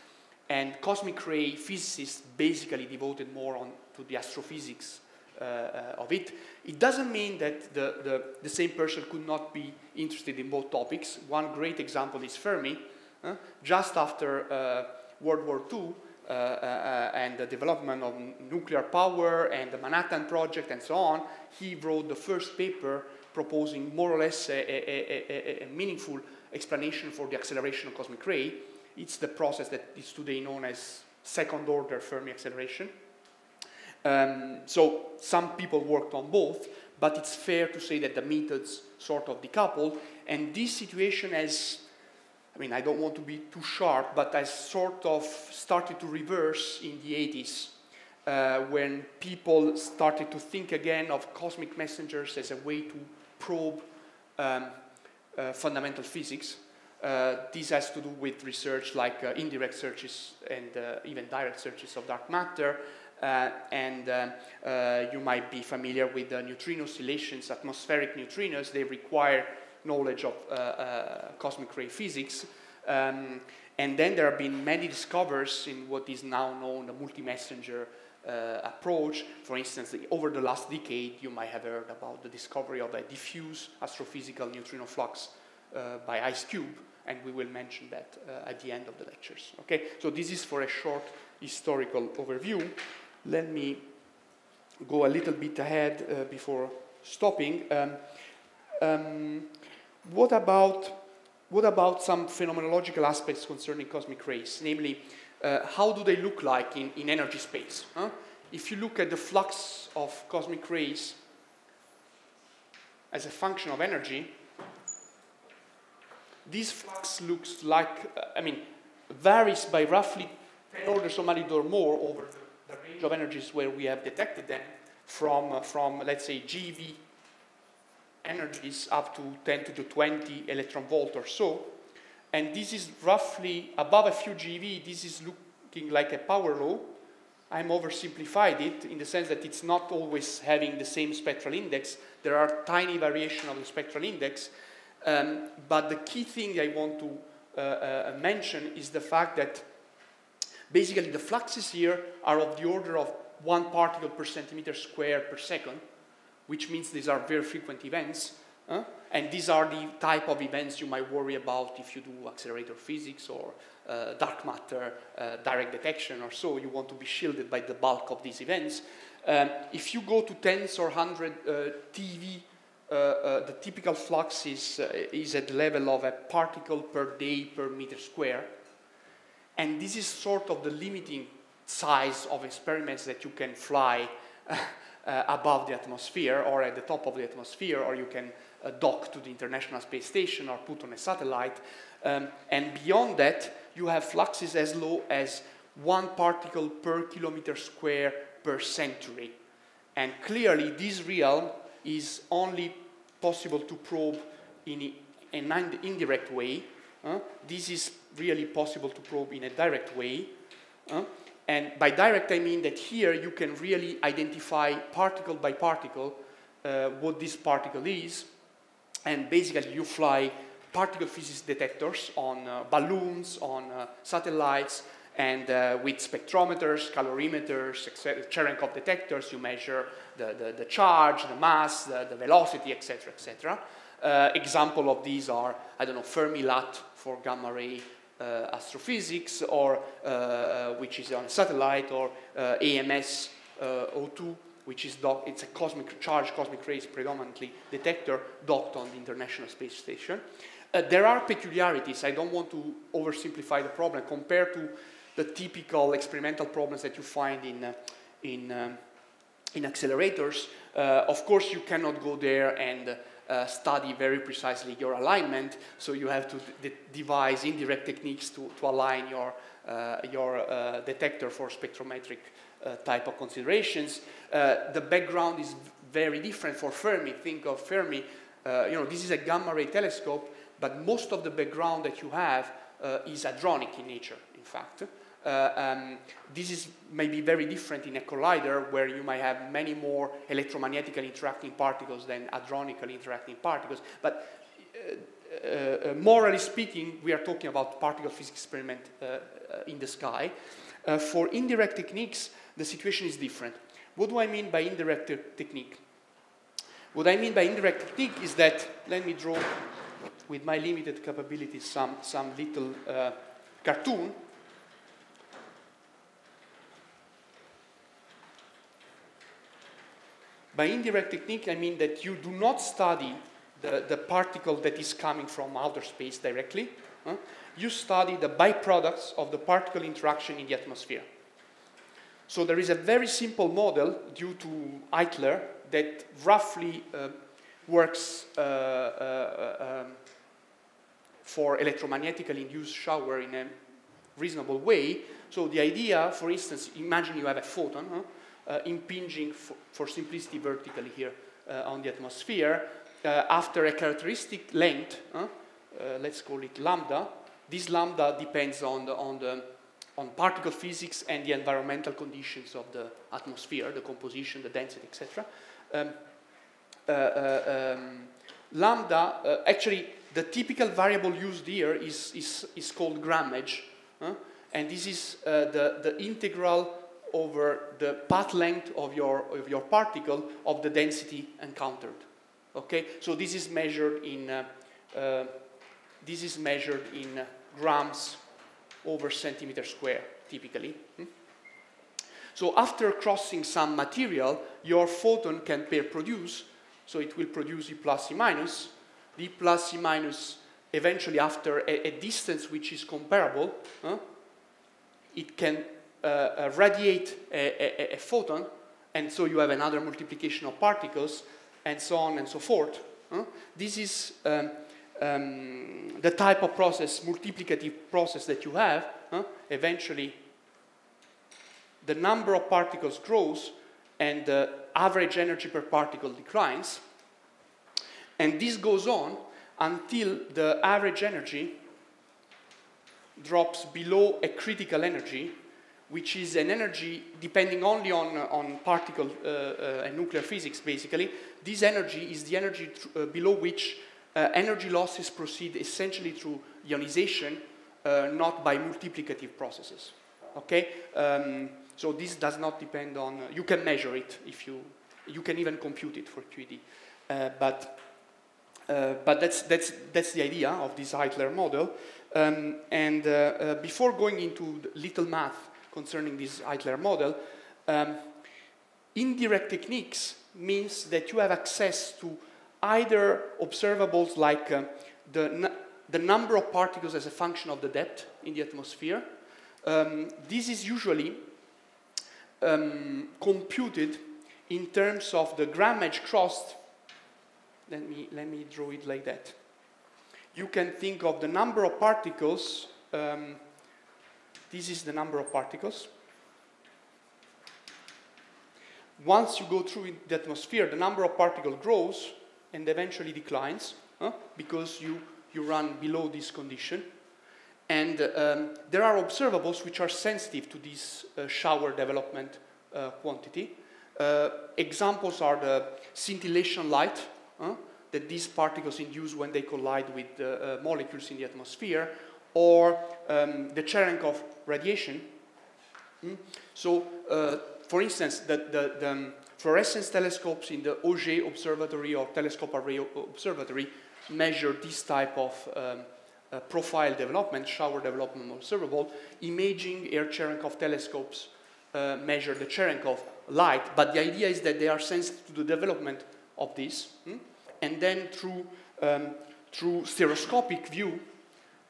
Speaker 1: And cosmic ray physicists basically devoted more on to the astrophysics uh, of it. It doesn't mean that the, the, the, same person could not be interested in both topics. One great example is Fermi. Uh, just after World War II, Uh, uh, uh, and the development of nuclear power and the Manhattan Project and so on, he wrote the first paper proposing more or less a, a, a, a meaningful explanation for the acceleration of cosmic ray. It's the process that is today known as second order Fermi acceleration. Um, so some people worked on both, but it's fair to say that the methods sort of decoupled, and this situation has I mean, I don't want to be too sharp, but I sort of started to reverse in the 80s uh, when people started to think again of cosmic messengers as a way to probe um, uh, fundamental physics. Uh, this has to do with research like uh, indirect searches and uh, even direct searches of dark matter. Uh, and you might be familiar with the neutrino oscillations, atmospheric neutrinos. They require knowledge of uh, uh, cosmic ray physics. Um, and then there have been many discoveries in what is now known the multi-messenger uh, approach. For instance, over the last decade, you might have heard about the discovery of a diffuse astrophysical neutrino flux uh, by IceCube, and we will mention that uh, at the end of the lectures. Okay, so this is for a short historical overview. Let me go a little bit ahead uh, before stopping. Um, um, what about, what about some phenomenological aspects concerning cosmic rays? Namely, uh, how do they look like in, in energy space? Huh? If you look at the flux of cosmic rays as a function of energy, this flux looks like, uh, I mean, varies by roughly 10 orders of magnitude or more over the, range of energies where we have detected them from, uh, from let's say, GeV energies up to 10 to the 20 electron volt or so. And this is roughly above a few GeV, this is looking like a power law. I'm oversimplified it in the sense that it's not always having the same spectral index. There are tiny variations of the spectral index. Um, but the key thing I want to uh, uh, mention is the fact that basically the fluxes here are of the order of one particle per centimeter square per second which means these are very frequent events. Uh, and these are the type of events you might worry about if you do accelerator physics or uh, dark matter uh, direct detection or so. You want to be shielded by the bulk of these events. Um, if you go to tens or hundred uh, TeV, uh, uh, the typical flux is, is at the level of a particle per day per meter square. And this is sort of the limiting size of experiments that you can fly uh, above the atmosphere or at the top of the atmosphere, or you can uh, dock to the International Space Station or put on a satellite. Um, and beyond that, you have fluxes as low as one particle per kilometer square per century. And clearly, this realm is only possible to probe in an indirect way. Uh, this is really possible to probe in a direct way. Uh, and by direct, I mean that here you can really identify particle by particle uh, what this particle is. And basically, you fly particle physics detectors on uh, balloons, on uh, satellites, and uh, with spectrometers, calorimeters, Cherenkov detectors, you measure the, the, the, charge, the mass, the, the velocity, etc., etc. Uh, example of these are, I don't know, Fermi-LAT for gamma ray astrophysics, or uh, uh, which is on a satellite, or AMS O2, which is it's a cosmic charge cosmic rays predominantly detector docked on the International Space Station. Uh, there are peculiarities. I don't want to oversimplify the problem compared to the typical experimental problems that you find in, uh, in, um, in accelerators. Uh, of course, you cannot go there and uh, study very precisely your alignment, so you have to devise indirect techniques to, to align your, uh, your uh, detector for spectrometric type of considerations. The background is very different for Fermi. Think of Fermi, you know, this is a gamma ray telescope, but most of the background that you have is hadronic in nature, in fact. Uh, um, this is maybe very different in a collider where you might have many more electromagnetically interacting particles than hadronically interacting particles. But uh, uh, uh morally speaking, we are talking about particle physics experiment uh, in the sky. for indirect techniques, the situation is different. What do I mean by indirect te technique? What I mean by indirect technique is that, let me draw with my limited capabilities some, some little cartoon By indirect technique, I mean that you do not study the, the particle that is coming from outer space directly. Huh? You study the byproducts of the particle interaction in the atmosphere. So there is a very simple model due to Heitler that roughly uh, works uh, uh, um, for electromagnetically induced shower in a reasonable way. So the idea, for instance, imagine you have a photon. Huh? Uh, impinging for, simplicity vertically here uh, on the atmosphere uh, after a characteristic length, let's call it lambda. This lambda depends on the, on the on particle physics and the environmental conditions of the atmosphere, the composition, the density, etc. Um, uh, uh, um, lambda, uh, actually, the typical variable used here is, is, is called grammage, and this is the, the integral over the path length of your, of your particle of the density encountered. Okay, so this is measured in, uh, uh, this is measured in grams over centimeter square, typically. Hmm? So after crossing some material, your photon can pair produce, so it will produce E plus E minus. The plus E minus, eventually after a, a distance which is comparable, huh, it can uh, uh, radiate a, a, a, photon, and so you have another multiplication of particles, and so on and so forth. Huh? This is um, um, the type of process, multiplicative process that you have. Huh? Eventually, the number of particles grows, and the average energy per particle declines. And this goes on until the average energy drops below a critical energy which is an energy depending only on, on particle uh, uh, and nuclear physics, basically. This energy is the energy uh, below which uh, energy losses proceed essentially through ionization, uh, not by multiplicative processes. Okay? Um, so this does not depend on, you can measure it if you, you can even compute it for QED. but but that's, that's, that's the idea of this Heitler model. Um, and before going into little math concerning this Heitler model, um, indirect techniques means that you have access to either observables like uh, the, the number of particles as a function of the depth in the atmosphere. Um, this is usually um, computed in terms of the grammage crossed. Let me, let me draw it like that. You can think of the number of particles. Um, this is the number of particles. Once you go through the atmosphere, the number of particles grows and eventually declines huh? because you, you run below this condition. And um, there are observables which are sensitive to this uh, shower development uh, quantity. Uh, examples are the scintillation light that these particles induce when they collide with uh, molecules in the atmosphere, or um, the Cherenkov radiation. Mm? So, uh, for instance, the, the, the um, fluorescence telescopes in the Auger Observatory or Telescope Array Observatory measure this type of um, uh, profile development, shower development observable. Imaging air Cherenkov telescopes uh, measure the Cherenkov light, but the idea is that they are sensitive to the development of this. Hmm? And then through, um, through stereoscopic view,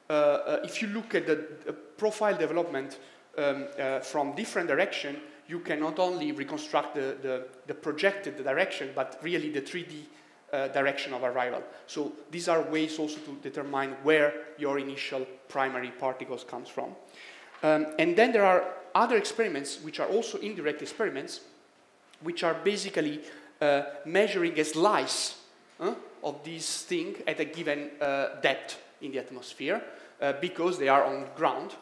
Speaker 1: if you look at the, profile development um, uh, from different direction, you can not only reconstruct the, the, the projected direction, but really the 3D uh, direction of arrival. So these are ways also to determine where your initial primary particles comes from. Um, and then there are other experiments, which are also indirect experiments, which are basically uh, measuring a slice uh, of this thing at a given uh, depth in the atmosphere, uh, because they are on ground.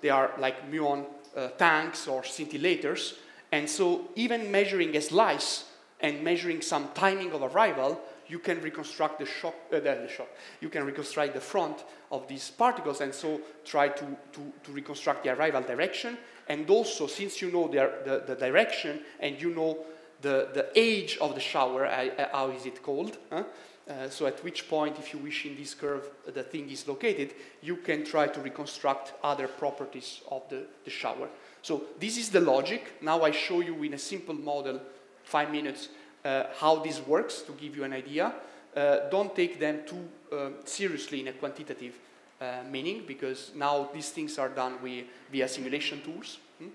Speaker 1: they are like muon uh, tanks or scintillators. And so even measuring a slice and measuring some timing of arrival, you can reconstruct the shock, uh, the, shock, you can reconstruct the front of these particles and so try to, to, to reconstruct the arrival direction. And also, since you know the, the, the direction and you know the, the age of the shower, uh, uh how is it called? Huh? Uh, so at which point, if you wish in this curve, the thing is located, you can try to reconstruct other properties of the, the shower. So this is the logic. Now I show you in a simple model, five minutes, uh, how this works to give you an idea. Uh, don't take them too uh, seriously in a quantitative uh, meaning because now these things are done with, via simulation tools. Hmm?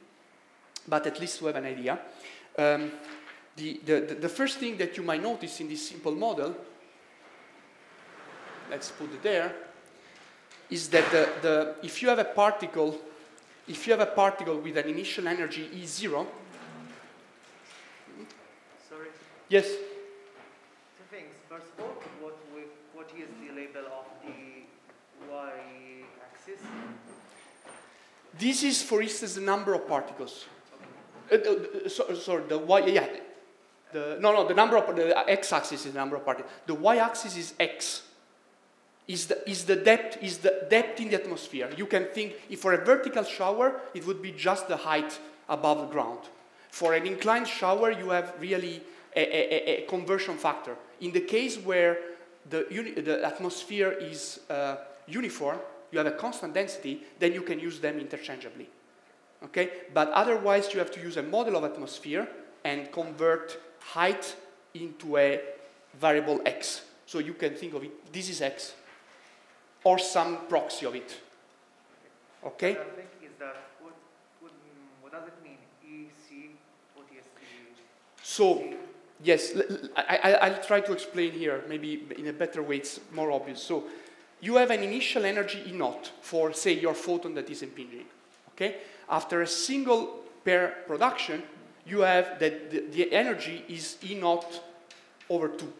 Speaker 1: But at least to have an idea. Um, the, the, the first thing that you might notice in this simple model let's put it there, is that the, the, if you have a particle, if you have a particle with an initial energy E0,
Speaker 2: Sorry?
Speaker 1: Yes?
Speaker 2: Two things. First of all, what, we, what is the label of the y-axis?
Speaker 1: This is, for instance, the number of particles. Okay. Uh, uh, so, sorry, the y, yeah. The, no, no, the number of, the x-axis is the number of particles. The y-axis is x is the, is the depth is the depth in the atmosphere. You can think if for a vertical shower, it would be just the height above the ground. For an inclined shower, you have really a, a, a conversion factor. In the case where the, the atmosphere is uh, uniform, you have a constant density, then you can use them interchangeably. Okay? But otherwise, you have to use a model of atmosphere and convert height into a variable x. So you can think of it, this is x, or some proxy of it. Okay?
Speaker 2: The thing is that what, what, what does it mean? EC, OTSP?
Speaker 1: So, yes, I, will try to explain here, maybe in a better way, it's more obvious. So, you have an initial energy E naught for, say, your photon that is impinging. Okay? After a single pair production, you have that the, the energy is E naught over 2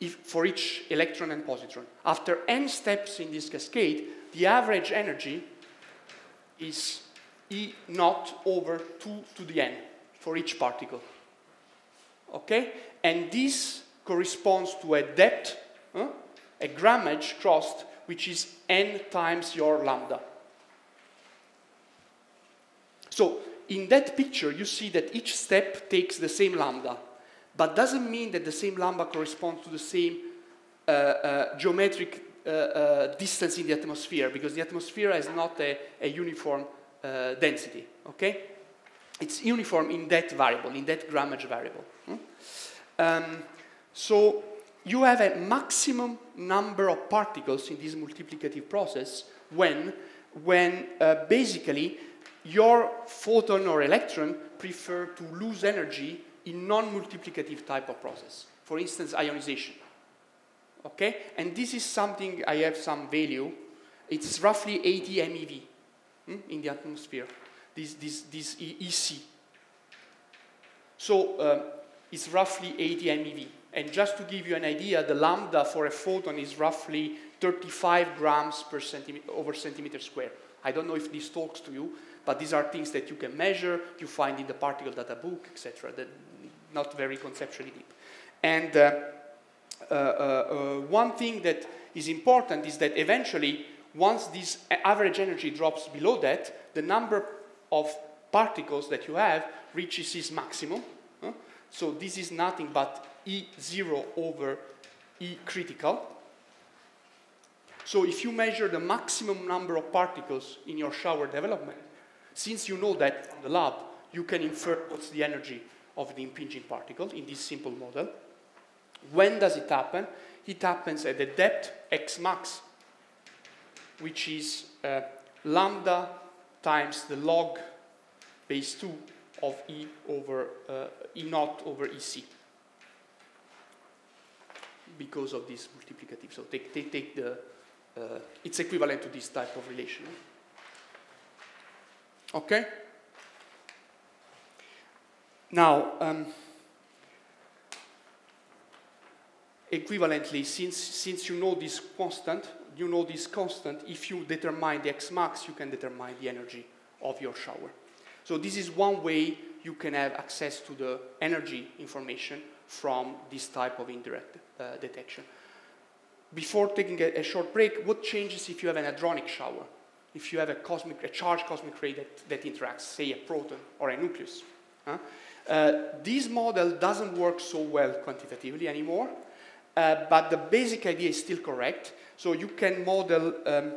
Speaker 1: if, for each electron and positron. After n steps in this cascade, the average energy is E naught over 2 to the n for each particle. Okay? And this corresponds to a depth, huh? a grammage crossed, which is n times your lambda. So in that picture, you see that each step takes the same lambda but doesn't mean that the same lambda corresponds to the same uh, uh, geometric uh, uh, distance in the atmosphere, because the atmosphere is not a, a uniform uh, density, okay? It's uniform in that variable, in that grammage variable. Hmm? Um, so you have a maximum number of particles in this multiplicative process when, when uh, basically your photon or electron prefer to lose energy in non-multiplicative type of process. For instance, ionization. Okay? And this is something I have some value. It's roughly 80 MeV hmm, in the atmosphere, this, this, this EC. So uh, it's roughly 80 MeV. And just to give you an idea, the lambda for a photon is roughly 35 grams per centimeter over centimeter square. I don't know if this talks to you, but these are things that you can measure, you find in the particle data book, etc. not very conceptually deep. And uh, uh, uh, one thing that is important is that eventually, once this average energy drops below that, the number of particles that you have reaches its maximum. So this is nothing but E0 over E critical. So if you measure the maximum number of particles in your shower development, since you know that from the lab, you can infer what's the energy of the impinging particle in this simple model. When does it happen? It happens at the depth x max, which is uh, lambda times the log base 2 of E over uh, E naught over EC because of this multiplicative. So take, take, take the, uh, it's equivalent to this type of relation. Okay? Now, um, equivalently, since, since you know this constant, you know this constant, if you determine the x max, you can determine the energy of your shower. So this is one way you can have access to the energy information from this type of indirect uh, detection. Before taking a, a, short break, what changes if you have an hadronic shower? If you have a cosmic, a charged cosmic ray that, that interacts, say a proton or a nucleus? Huh? Uh, this model doesn't work so well quantitatively anymore, uh, but the basic idea is still correct. So you can model um,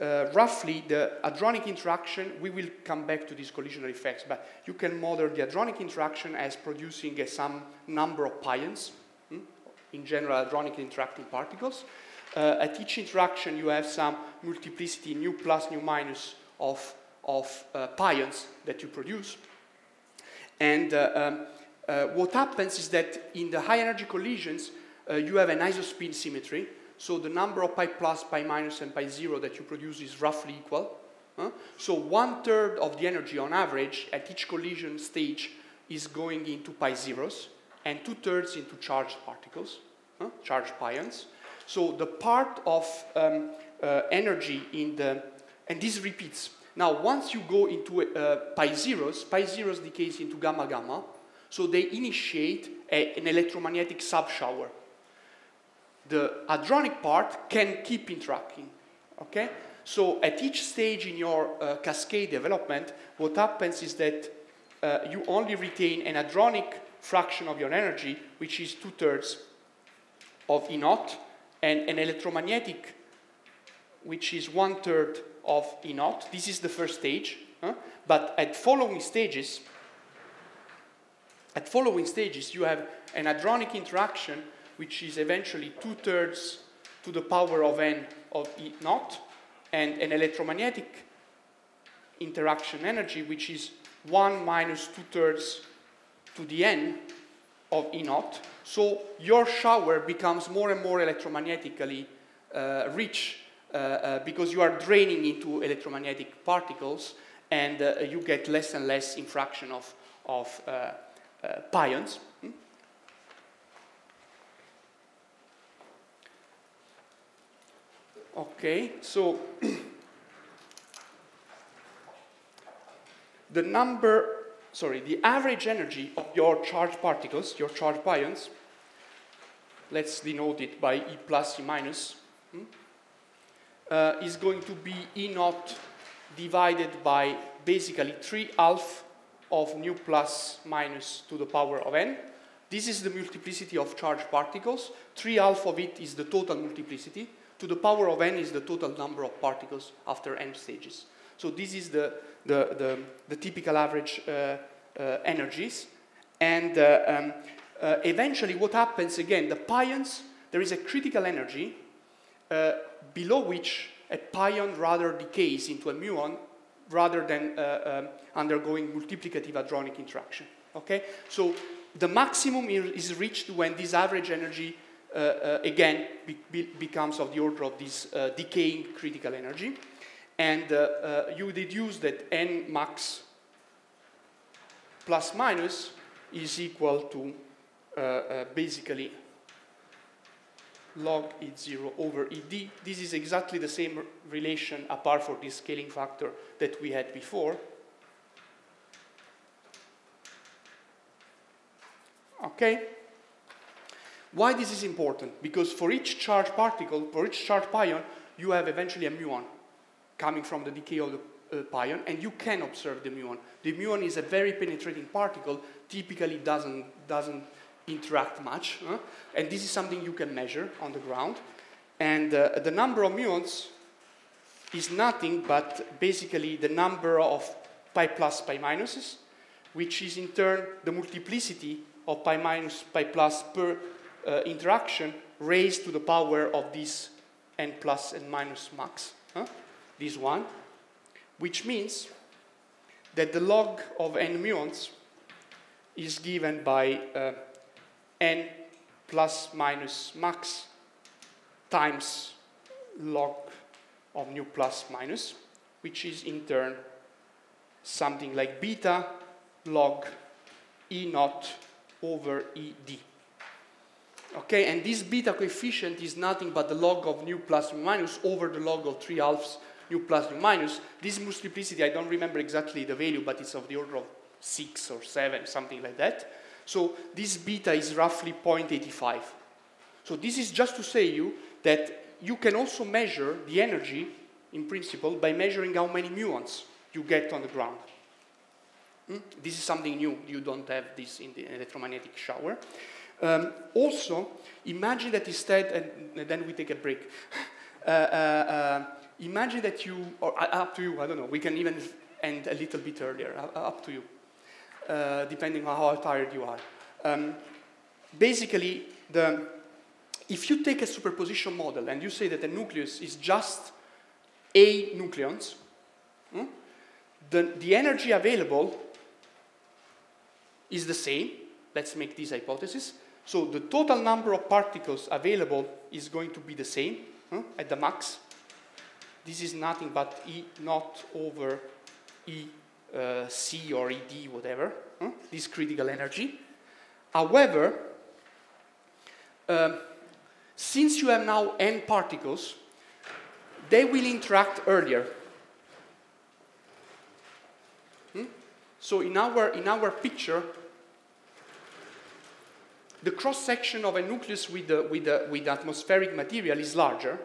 Speaker 1: uh, roughly the hadronic interaction, we will come back to these collisional effects, but you can model the hadronic interaction as producing some number of pions, hmm? in general hadronic interacting particles. Uh, at each interaction you have some multiplicity, nu plus, nu minus, of, of uh, pions that you produce. And uh, um, uh, what happens is that in the high energy collisions, uh, you have an isospin symmetry. So the number of pi plus, pi minus, and pi zero that you produce is roughly equal. Uh, so one third of the energy on average at each collision stage is going into pi zeros, and two thirds into charged particles, uh, charged pions. So the part of um, uh, energy in the, and this repeats. Now, once you go into uh, pi zeros, pi zeros decays into gamma gamma, so they initiate a, an electromagnetic subshower the hadronic part can keep interacting. Okay? So at each stage in your uh, cascade development, what happens is that uh, you only retain an hadronic fraction of your energy, which is two-thirds of E naught, and an electromagnetic, which is one-third of E naught. This is the first stage. Huh? But at following stages, at following stages, you have an hadronic interaction which is eventually two-thirds to the power of n of E naught, and an electromagnetic interaction energy, which is 1 minus two-thirds to the n of E naught. So your shower becomes more and more electromagnetically uh, rich because you are draining into electromagnetic particles and uh, you get less and less infraction of, of uh, uh, pions. Okay, so the number, sorry, the average energy of your charged particles, your charged pions, let's denote it by E plus, E minus, hmm, uh, is going to be E naught divided by basically 3 halves of nu plus minus to the power of n. This is the multiplicity of charged particles. 3 halves of it is the total multiplicity to the power of n is the total number of particles after n stages. So this is the, the, the, the typical average uh, uh, energies. And uh, um, uh, eventually what happens, again, the pions, there is a critical energy uh, below which a pion rather decays into a muon rather than uh, um, undergoing multiplicative hadronic interaction. Okay? So the maximum is reached when this average energy uh, uh, again be be becomes of the order of this uh, decaying critical energy. And uh, uh, you deduce that n max plus minus is equal to basically log E0 over ED. This is exactly the same relation apart for this scaling factor that we had before. Okay? Why this is important? Because for each charged particle, for each charged pion, you have eventually a muon coming from the decay of the uh, pion, and you can observe the muon. The muon is a very penetrating particle, typically doesn't, doesn't interact much. Huh? And this is something you can measure on the ground. And uh, the number of muons is nothing but basically the number of pi plus pi minuses, which is in turn the multiplicity of pi minus pi plus per uh, interaction raised to the power of this n plus and minus max, huh? this one, which means that the log of n muons is given by uh, n plus minus max times log of nu plus minus, which is in turn something like beta log E naught over ED. Okay, and this beta coefficient is nothing but the log of nu plus nu minus over the log of 3 halves nu plus nu minus. This multiplicity, I don't remember exactly the value, but it's of the order of 6 or 7, something like that. So this beta is roughly 0.85. So this is just to say you that you can also measure the energy, in principle, by measuring how many muons you get on the ground. Hmm? This is something new. You don't have this in the electromagnetic shower. Um, also, imagine that instead, and then we take a break. uh, uh, uh, imagine that you, or uh, up to you, I don't know, we can even end a little bit earlier, uh, up to you. Uh, depending on how tired you are. Um, basically, the, if you take a superposition model and you say that the nucleus is just A nucleons, hmm, the, the energy available is the same. Let's make this hypothesis. So the total number of particles available is going to be the same hmm, at the max. This is nothing but E naught over E uh, C or ED, whatever, huh? this critical energy. However, um, since you have now n particles, they will interact earlier. Hmm? So in our, in our picture, the cross section of a nucleus with, the, with, the, with atmospheric material is larger,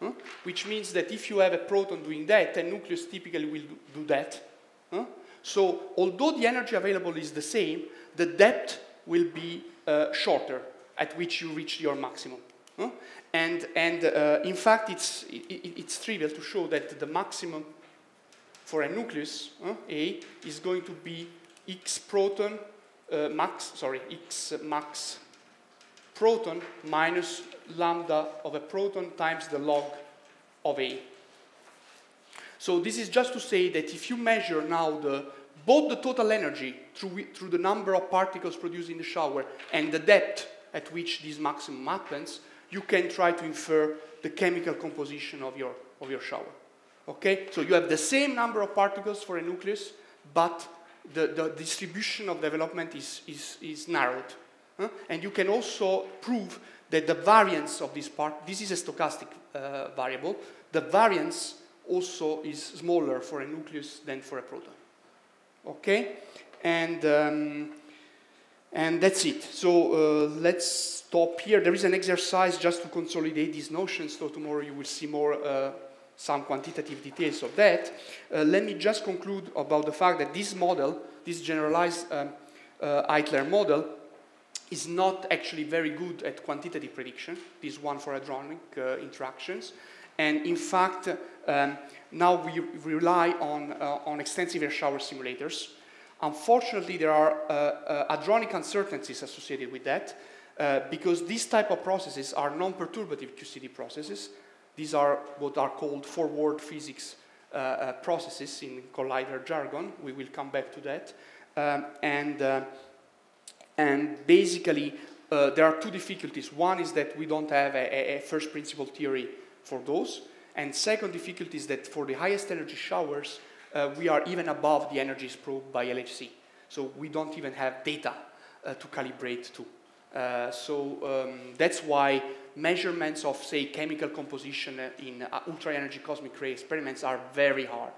Speaker 1: huh? which means that if you have a proton doing that, a nucleus typically will do that. Huh? So although the energy available is the same, the depth will be uh, shorter at which you reach your maximum. Huh? And, and uh, in fact, it's, it, it's trivial to show that the maximum for a nucleus, uh, A, is going to be x proton uh, max, sorry, x max proton minus lambda of a proton times the log of A. So this is just to say that if you measure now the, both the total energy through, through the number of particles produced in the shower and the depth at which this maximum happens, you can try to infer the chemical composition of your, of your shower. Okay? So you have the same number of particles for a nucleus, but the, the distribution of development is, is, is narrowed. Huh? And you can also prove that the variance of this part, this is a stochastic uh, variable, the variance also is smaller for a nucleus than for a proton. Okay? And, um, and that's it. So uh, let's stop here. There is an exercise just to consolidate these notions, so tomorrow you will see more uh, some quantitative details of that. Uh, let me just conclude about the fact that this model, this generalized um, uh, Heitler model, is not actually very good at quantitative prediction, this one for hadronic uh, interactions. And in fact, um, now we rely on, uh, on extensive air shower simulators. Unfortunately, there are uh, uh, hadronic uncertainties associated with that uh, because these type of processes are non-perturbative QCD processes. These are what are called forward physics uh, uh, processes in collider jargon. We will come back to that. Um, and, uh, and basically, uh, there are two difficulties. One is that we don't have a, a, first principle theory for those. And second difficulty is that for the highest energy showers, uh, we are even above the energies probed by LHC. So we don't even have data uh, to calibrate to. Uh, so um, that's why measurements of, say, chemical composition in uh, ultra energy cosmic ray experiments are very hard.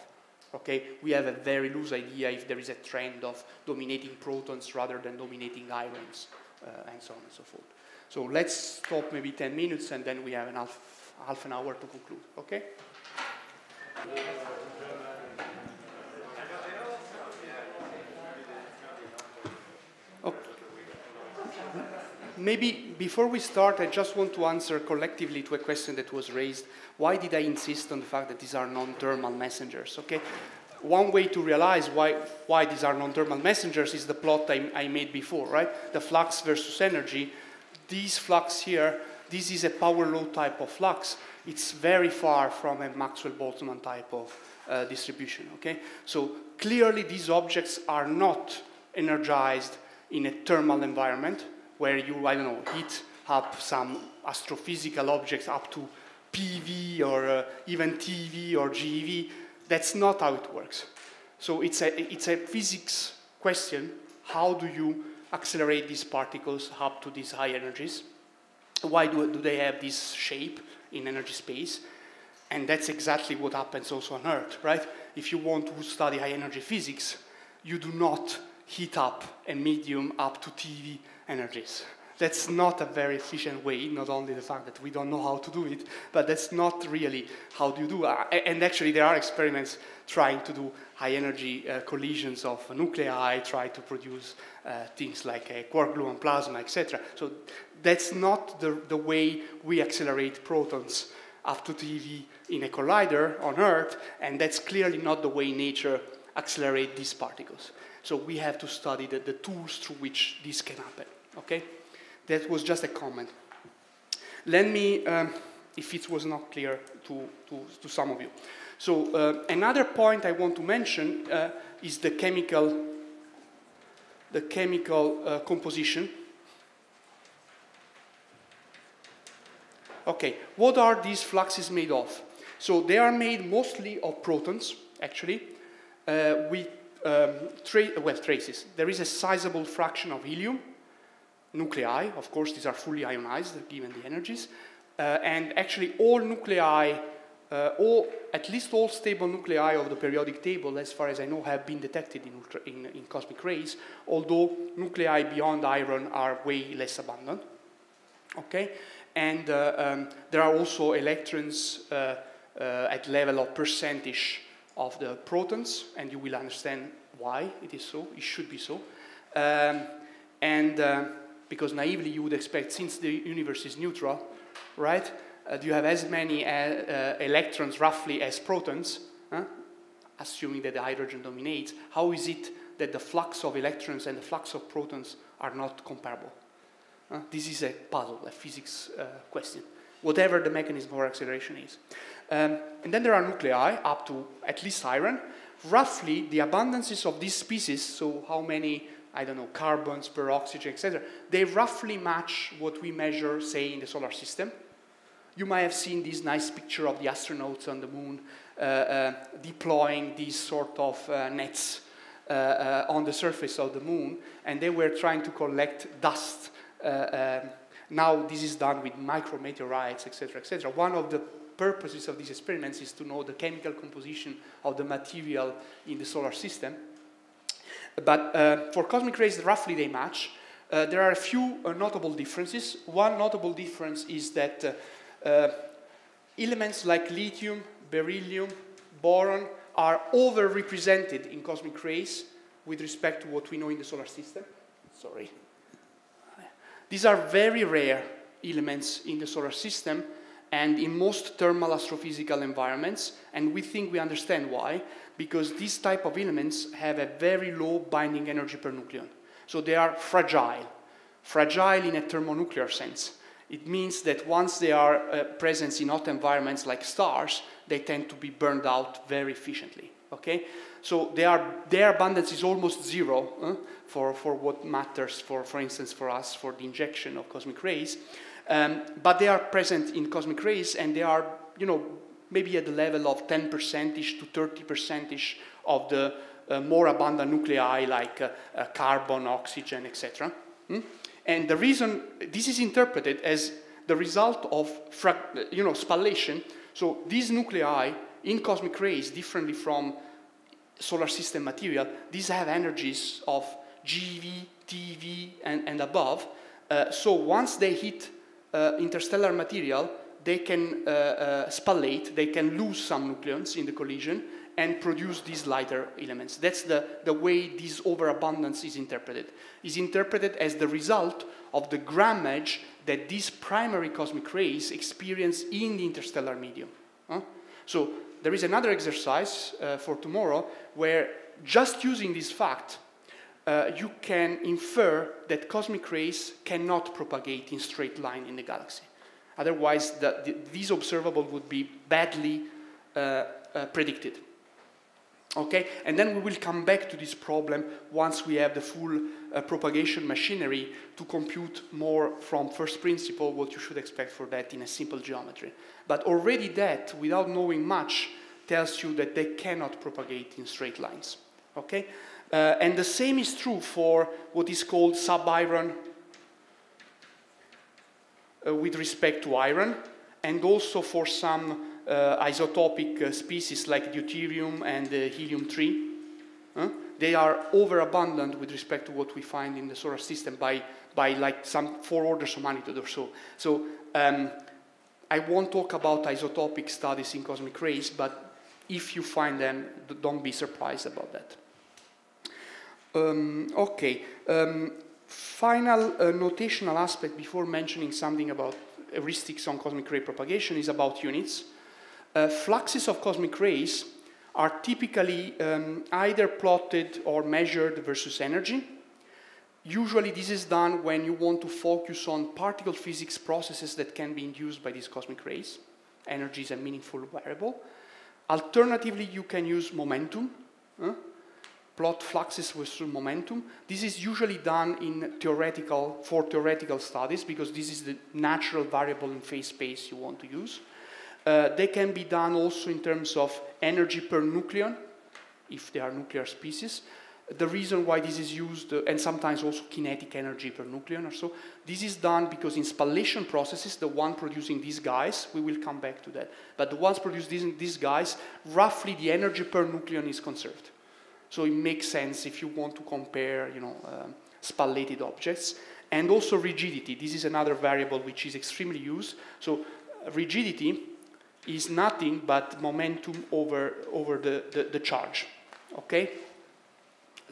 Speaker 1: Okay, we have a very loose idea if there is a trend of dominating protons rather than dominating ions, uh, and so on and so forth. So let's stop maybe 10 minutes and then we have half, half an hour to conclude. Okay? maybe before we start, I just want to answer collectively to a question that was raised. Why did I insist on the fact that these are non-thermal messengers? Okay, one way to realize why, why these are non-thermal messengers is the plot I, I made before, right? The flux versus energy. These flux here, this is a power law type of flux. It's very far from a Maxwell-Boltzmann type of uh, distribution, okay? So clearly these objects are not energized in a thermal environment where you, I don't know, heat up some astrophysical objects up to PeV or uh, even TeV or GeV. That's not how it works. So it's a, it's a physics question. How do you accelerate these particles up to these high energies? Why do, do they have this shape in energy space? And that's exactly what happens also on Earth, right? If you want to study high energy physics, you do not heat up a medium up to TeV energies. That's not a very efficient way, not only the fact that we don't know how to do it, but that's not really how do you do it. And actually, there are experiments trying to do high energy uh, collisions of nuclei, try to produce uh, things like a quark gluon plasma, etc. So that's not the, the way we accelerate protons up to TeV in a collider on Earth, and that's clearly not the way nature accelerates these particles. So we have to study the, the tools through which this can happen. Okay? That was just a comment. Let me, um, if it was not clear to, to, to some of you. So uh, another point I want to mention uh, is the chemical, the chemical uh, composition. Okay, what are these fluxes made of? So they are made mostly of protons, actually, uh, with um, tra well, traces. There is a sizable fraction of helium, nuclei, of course, these are fully ionized given the energies, uh, and actually all nuclei, uh, all, at least all stable nuclei of the periodic table, as far as I know, have been detected in, ultra, in, in cosmic rays, although nuclei beyond iron are way less abundant. Okay, and uh, um, there are also electrons uh, uh, at level of percentage of the protons, and you will understand why it is so. It should be so. Um, and uh, because naively you would expect, since the universe is neutral, right, uh, you have as many uh, electrons roughly as protons, huh? assuming that the hydrogen dominates, how is it that the flux of electrons and the flux of protons are not comparable? This is a puzzle, a physics uh, question, whatever the mechanism for acceleration is. Um, and then there are nuclei up to at least iron. Roughly, the abundances of these species, so how many I don't know, carbons per oxygen, etc., they roughly match what we measure, say, in the solar system. You might have seen this nice picture of the astronauts on the moon uh, uh, deploying these sort of uh, nets uh, uh, on the surface of the moon, and they were trying to collect dust. Uh, um, now this is done with micrometeorites, etc., etc. One of the purposes of these experiments is to know the chemical composition of the material in the solar system. But uh, for cosmic rays, roughly they match. Uh, there are a few uh, notable differences. One notable difference is that uh, uh, elements like lithium, beryllium, boron are overrepresented in cosmic rays with respect to what we know in the solar system. Sorry. These are very rare elements in the solar system and in most thermal astrophysical environments, and we think we understand why because these type of elements have a very low binding energy per nucleon. So they are fragile, fragile in a thermonuclear sense. It means that once they are uh, present in hot environments like stars, they tend to be burned out very efficiently. Okay, so are, their abundance is almost zero for, for what matters, for, for instance, for us, for the injection of cosmic rays. Um, but they are present in cosmic rays, and they are, you know, maybe at the level of 10 percentage to 30 percentage of the uh, more abundant nuclei like uh, uh, carbon, oxygen, etc. Hmm? And the reason this is interpreted as the result of you know, spallation. So these nuclei in cosmic rays, differently from solar system material, these have energies of GeV, TeV, and, and above. Uh, so once they hit uh, interstellar material, they can uh, uh, spallate, they can lose some nucleons in the collision and produce these lighter elements. That's the, the way this overabundance is interpreted. Is interpreted as the result of the grammage that these primary cosmic rays experience in the interstellar medium. Huh? So there is another exercise uh, for tomorrow where just using this fact, uh, you can infer that cosmic rays cannot propagate in straight line in the galaxy. Otherwise, the, the, these observable would be badly uh, uh, predicted. Okay, and then we will come back to this problem once we have the full uh, propagation machinery to compute more from first principle what you should expect for that in a simple geometry. But already that, without knowing much, tells you that they cannot propagate in straight lines. Okay, uh, and the same is true for what is called subiron uh, with respect to iron, and also for some isotopic uh, species like deuterium and helium-3. They are overabundant with respect to what we find in the solar system by, by like some four orders of magnitude or so. So um, I won't talk about isotopic studies in cosmic rays, but if you find them, don't be surprised about that. Um, okay. Um, final uh, notational aspect before mentioning something about heuristics on cosmic ray propagation is about units. Uh, fluxes of cosmic rays are typically um, either plotted or measured versus energy. Usually this is done when you want to focus on particle physics processes that can be induced by these cosmic rays. Energy is a meaningful variable. Alternatively, you can use momentum. Uh, plot fluxes with momentum. This is usually done in theoretical, for theoretical studies because this is the natural variable in phase space you want to use. Uh, they can be done also in terms of energy per nucleon, if they are nuclear species. The reason why this is used, uh, and sometimes also kinetic energy per nucleon or so, this is done because in spallation processes, the one producing these guys, we will come back to that, but the ones producing these guys, roughly the energy per nucleon is conserved. So it makes sense if you want to compare, you know, uh, spallated objects. And also rigidity. This is another variable which is extremely used. So rigidity is nothing but momentum over, over the, the, the charge. Okay?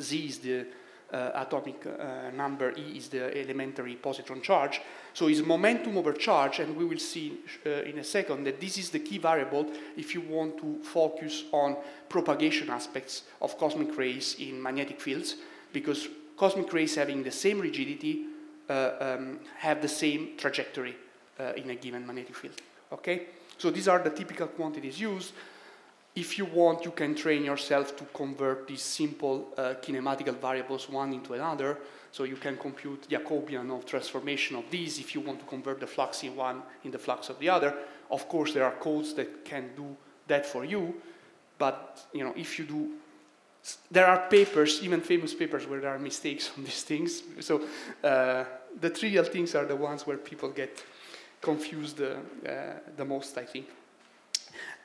Speaker 1: Z is the uh, atomic uh, number, E is the elementary positron charge. So it's momentum over charge, and we will see uh, in a second that this is the key variable if you want to focus on propagation aspects of cosmic rays in magnetic fields, because cosmic rays having the same rigidity uh, um, have the same trajectory uh, in a given magnetic field. Okay? So these are the typical quantities used if you want, you can train yourself to convert these simple uh, kinematical variables one into another. So you can compute Jacobian of transformation of these if you want to convert the flux in one in the flux of the other. Of course, there are codes that can do that for you, but you know, if you do, there are papers, even famous papers, where there are mistakes on these things. So uh, the trivial things are the ones where people get confused uh, uh the most, I think.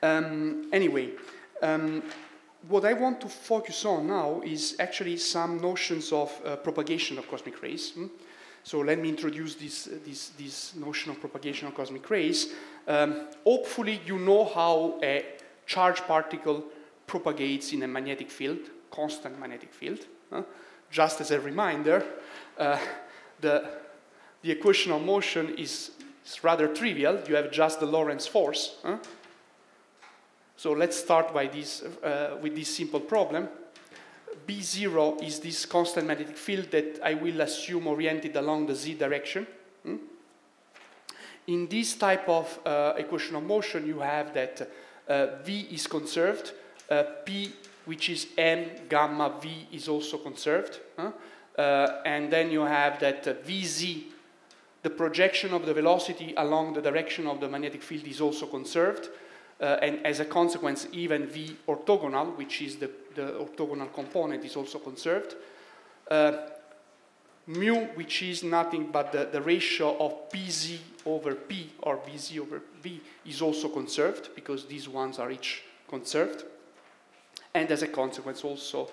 Speaker 1: Um, anyway, um, what I want to focus on now is actually some notions of uh, propagation of cosmic rays. Hmm? So let me introduce this, uh, this, this, notion of propagation of cosmic rays. Um, hopefully you know how a charged particle propagates in a magnetic field, constant magnetic field. Huh? Just as a reminder, uh, the, the equation of motion is, is, rather trivial. You have just the Lorentz force. Huh? So let's start by this, uh, with this simple problem. B0 is this constant magnetic field that I will assume oriented along the z direction. Hmm? In this type of uh, equation of motion, you have that uh, V is conserved, uh, P, which is M gamma V, is also conserved. Huh? Uh, and then you have that uh, Vz, the projection of the velocity along the direction of the magnetic field is also conserved. Uh, and as a consequence, even V orthogonal, which is the, the orthogonal component, is also conserved. Uh, mu, which is nothing but the, the ratio of Pz over P, or Vz over V, is also conserved, because these ones are each conserved. And as a consequence, also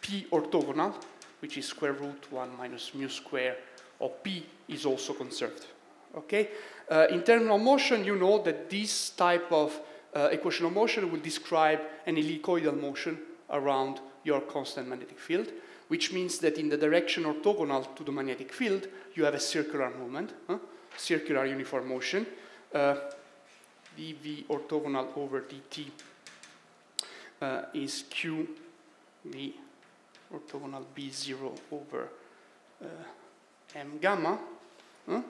Speaker 1: P orthogonal, which is square root 1 minus mu square of P, is also conserved. Okay? Uh, in terms of motion, you know that this type of uh, equation of motion will describe an helicoidal motion around your constant magnetic field, which means that in the direction orthogonal to the magnetic field, you have a circular movement, huh? circular uniform motion, uh, dv orthogonal over dt uh, is q v orthogonal b0 over uh, m gamma. Huh?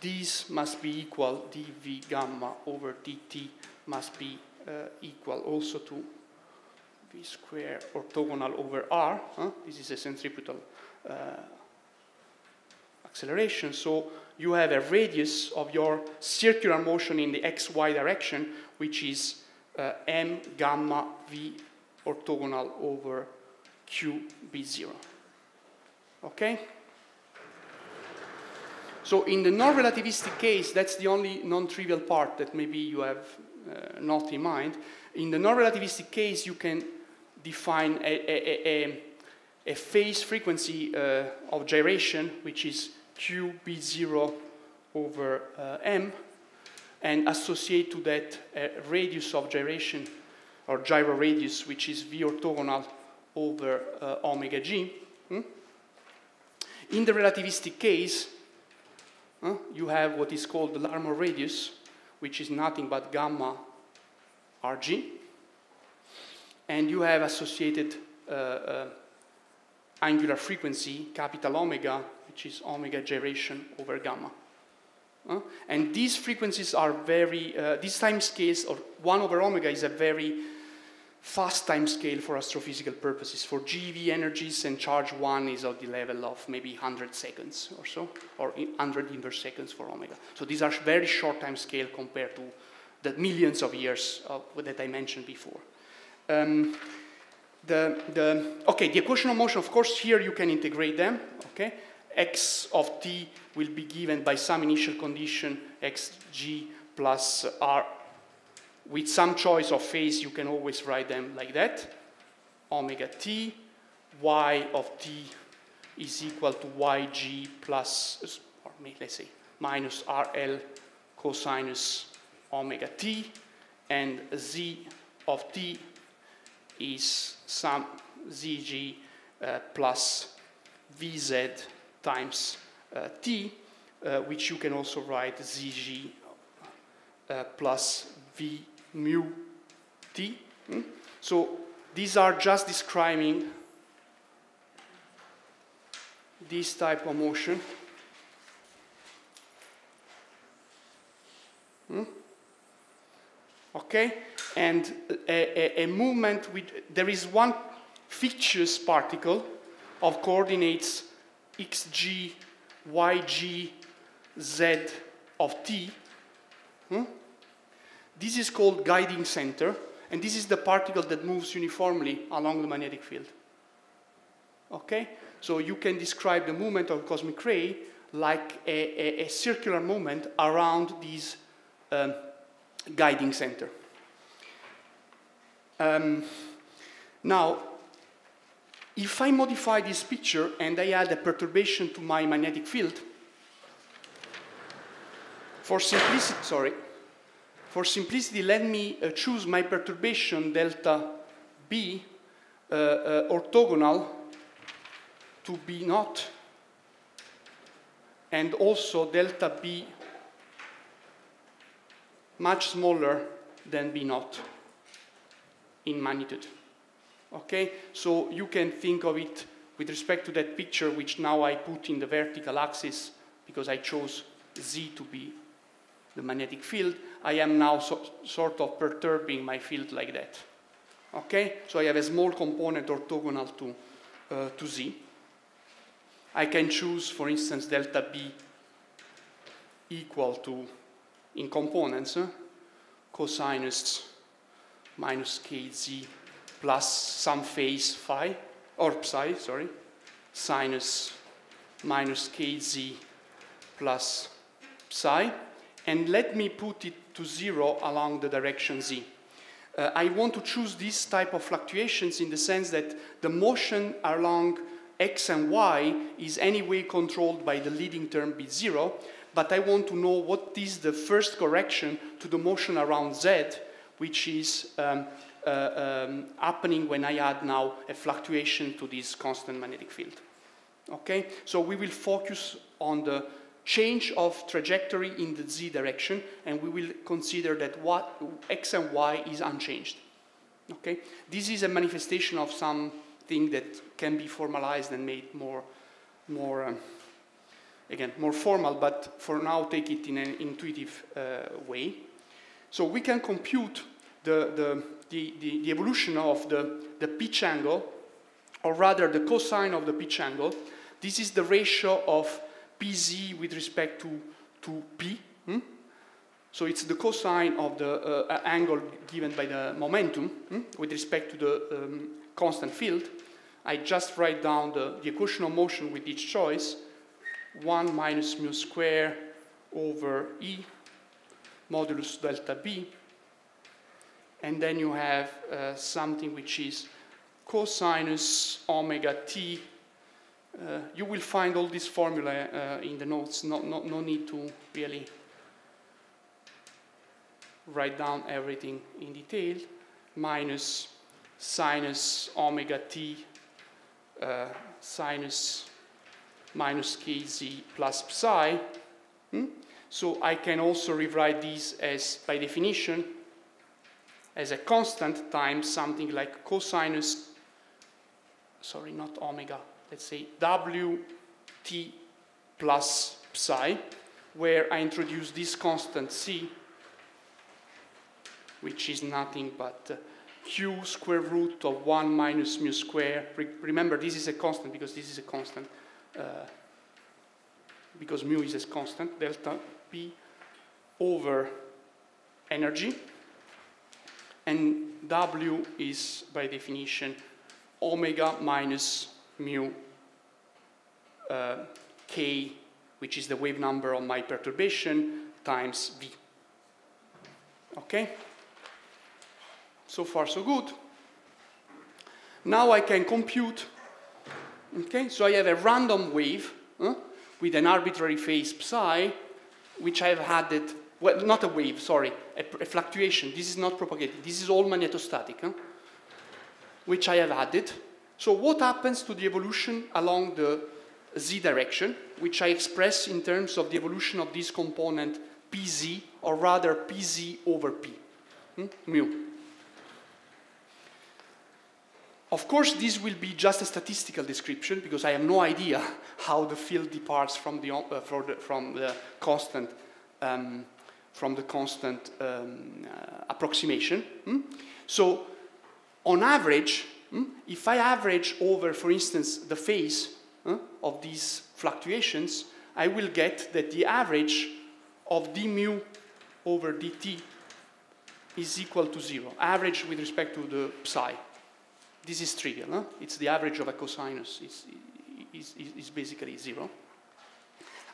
Speaker 1: These must be equal dv gamma over dt must be uh, equal also to v square orthogonal over r. Huh? This is a centripetal uh, acceleration. So you have a radius of your circular motion in the xy direction, which is uh, m gamma v orthogonal over q b0. Okay? So in the non-relativistic case, that's the only non-trivial part that maybe you have uh, not in mind. In the non-relativistic case, you can define a, a, a, a phase frequency uh, of gyration, which is qb0 over uh, m, and associate to that a radius of gyration, or gyro radius, which is v orthogonal over uh, omega g. Hmm? In the relativistic case, uh, you have what is called the Larmor radius, which is nothing but gamma Rg. And you have associated uh, uh, angular frequency, capital omega, which is omega gyration over gamma. Uh, and these frequencies are very, uh, these time scales, or 1 over omega is a very fast time scale for astrophysical purposes. For GeV energies and charge 1 is of the level of maybe 100 seconds or so, or 100 inverse seconds for omega. So these are very short time scale compared to the millions of years of, that I mentioned before. Um, the, the, okay, the equation of motion, of course, here you can integrate them, okay? x of t will be given by some initial condition xg plus r with some choice of phase, you can always write them like that. Omega t, y of t is equal to yg plus, or let's say, minus rl cosinus omega t, and z of t is some zg uh, plus vz times uh, t, uh, which you can also write zg uh, plus v mu t. Hmm? So these are just describing this type of motion. Hmm? Okay, and a, a, a movement with there is one fictitious particle of coordinates xg, yg, z of t. Hmm? This is called guiding center, and this is the particle that moves uniformly along the magnetic field. Okay? So you can describe the movement of cosmic ray like a, a, a circular movement around this um, guiding center. Um, now, if I modify this picture and I add a perturbation to my magnetic field, for simplicity, sorry, for simplicity, let me uh, choose my perturbation delta B uh, uh, orthogonal to B naught and also delta B much smaller than B naught in magnitude. Okay, so you can think of it with respect to that picture, which now I put in the vertical axis because I chose Z to be the magnetic field, I am now so, sort of perturbing my field like that. Okay? So I have a small component orthogonal to, uh, to Z. I can choose, for instance, delta B equal to, in components, uh, cosinus minus kz plus some phase phi, or psi, sorry, sinus minus kz plus psi. And let me put it to zero along the direction z. Uh, I want to choose this type of fluctuations in the sense that the motion along x and y is anyway controlled by the leading term b0, but I want to know what is the first correction to the motion around z, which is um, uh, um, happening when I add now a fluctuation to this constant magnetic field. Okay, so we will focus on the change of trajectory in the z direction, and we will consider that what x and y is unchanged. Okay, this is a manifestation of something that can be formalized and made more, more um, again, more formal, but for now take it in an intuitive uh, way. So we can compute the, the, the, the, the evolution of the, the pitch angle, or rather the cosine of the pitch angle. This is the ratio of pz with respect to, to p. Hmm? So it's the cosine of the uh, angle given by the momentum hmm? with respect to the um, constant field. I just write down the, the equation of motion with each choice. 1 minus mu square over E modulus delta B. And then you have uh, something which is cosinus omega t you will find all this formula uh, in the notes, no, no, no need to really write down everything in detail, minus sinus omega t uh, sinus minus kz plus psi. Hmm? So I can also rewrite this as, by definition, as a constant times something like cosinus, sorry, not omega, let's say Wt plus psi, where I introduce this constant C, which is nothing but uh, q square root of 1 minus mu square. Re remember, this is a constant because this is a constant, uh, because mu is a constant, delta P over energy. And W is, by definition, omega minus mu uh, k, which is the wave number of my perturbation, times v. Okay? So far, so good. Now I can compute. Okay, so I have a random wave huh, with an arbitrary phase psi, which I have added, well, not a wave, sorry, a, a fluctuation. This is not propagated. This is all magnetostatic, huh, which I have added. So what happens to the evolution along the z direction, which I express in terms of the evolution of this component pz, or rather pz over p, hmm? mu. Of course, this will be just a statistical description because I have no idea how the field departs from the, uh, the from the constant, um, from the constant um, uh, approximation. Hmm? So, on average, if I average over, for instance, the phase of these fluctuations, I will get that the average of d mu over dt is equal to zero, average with respect to the psi. This is trivial. Huh? It's the average of a cosinus. It's, it's, it's basically zero.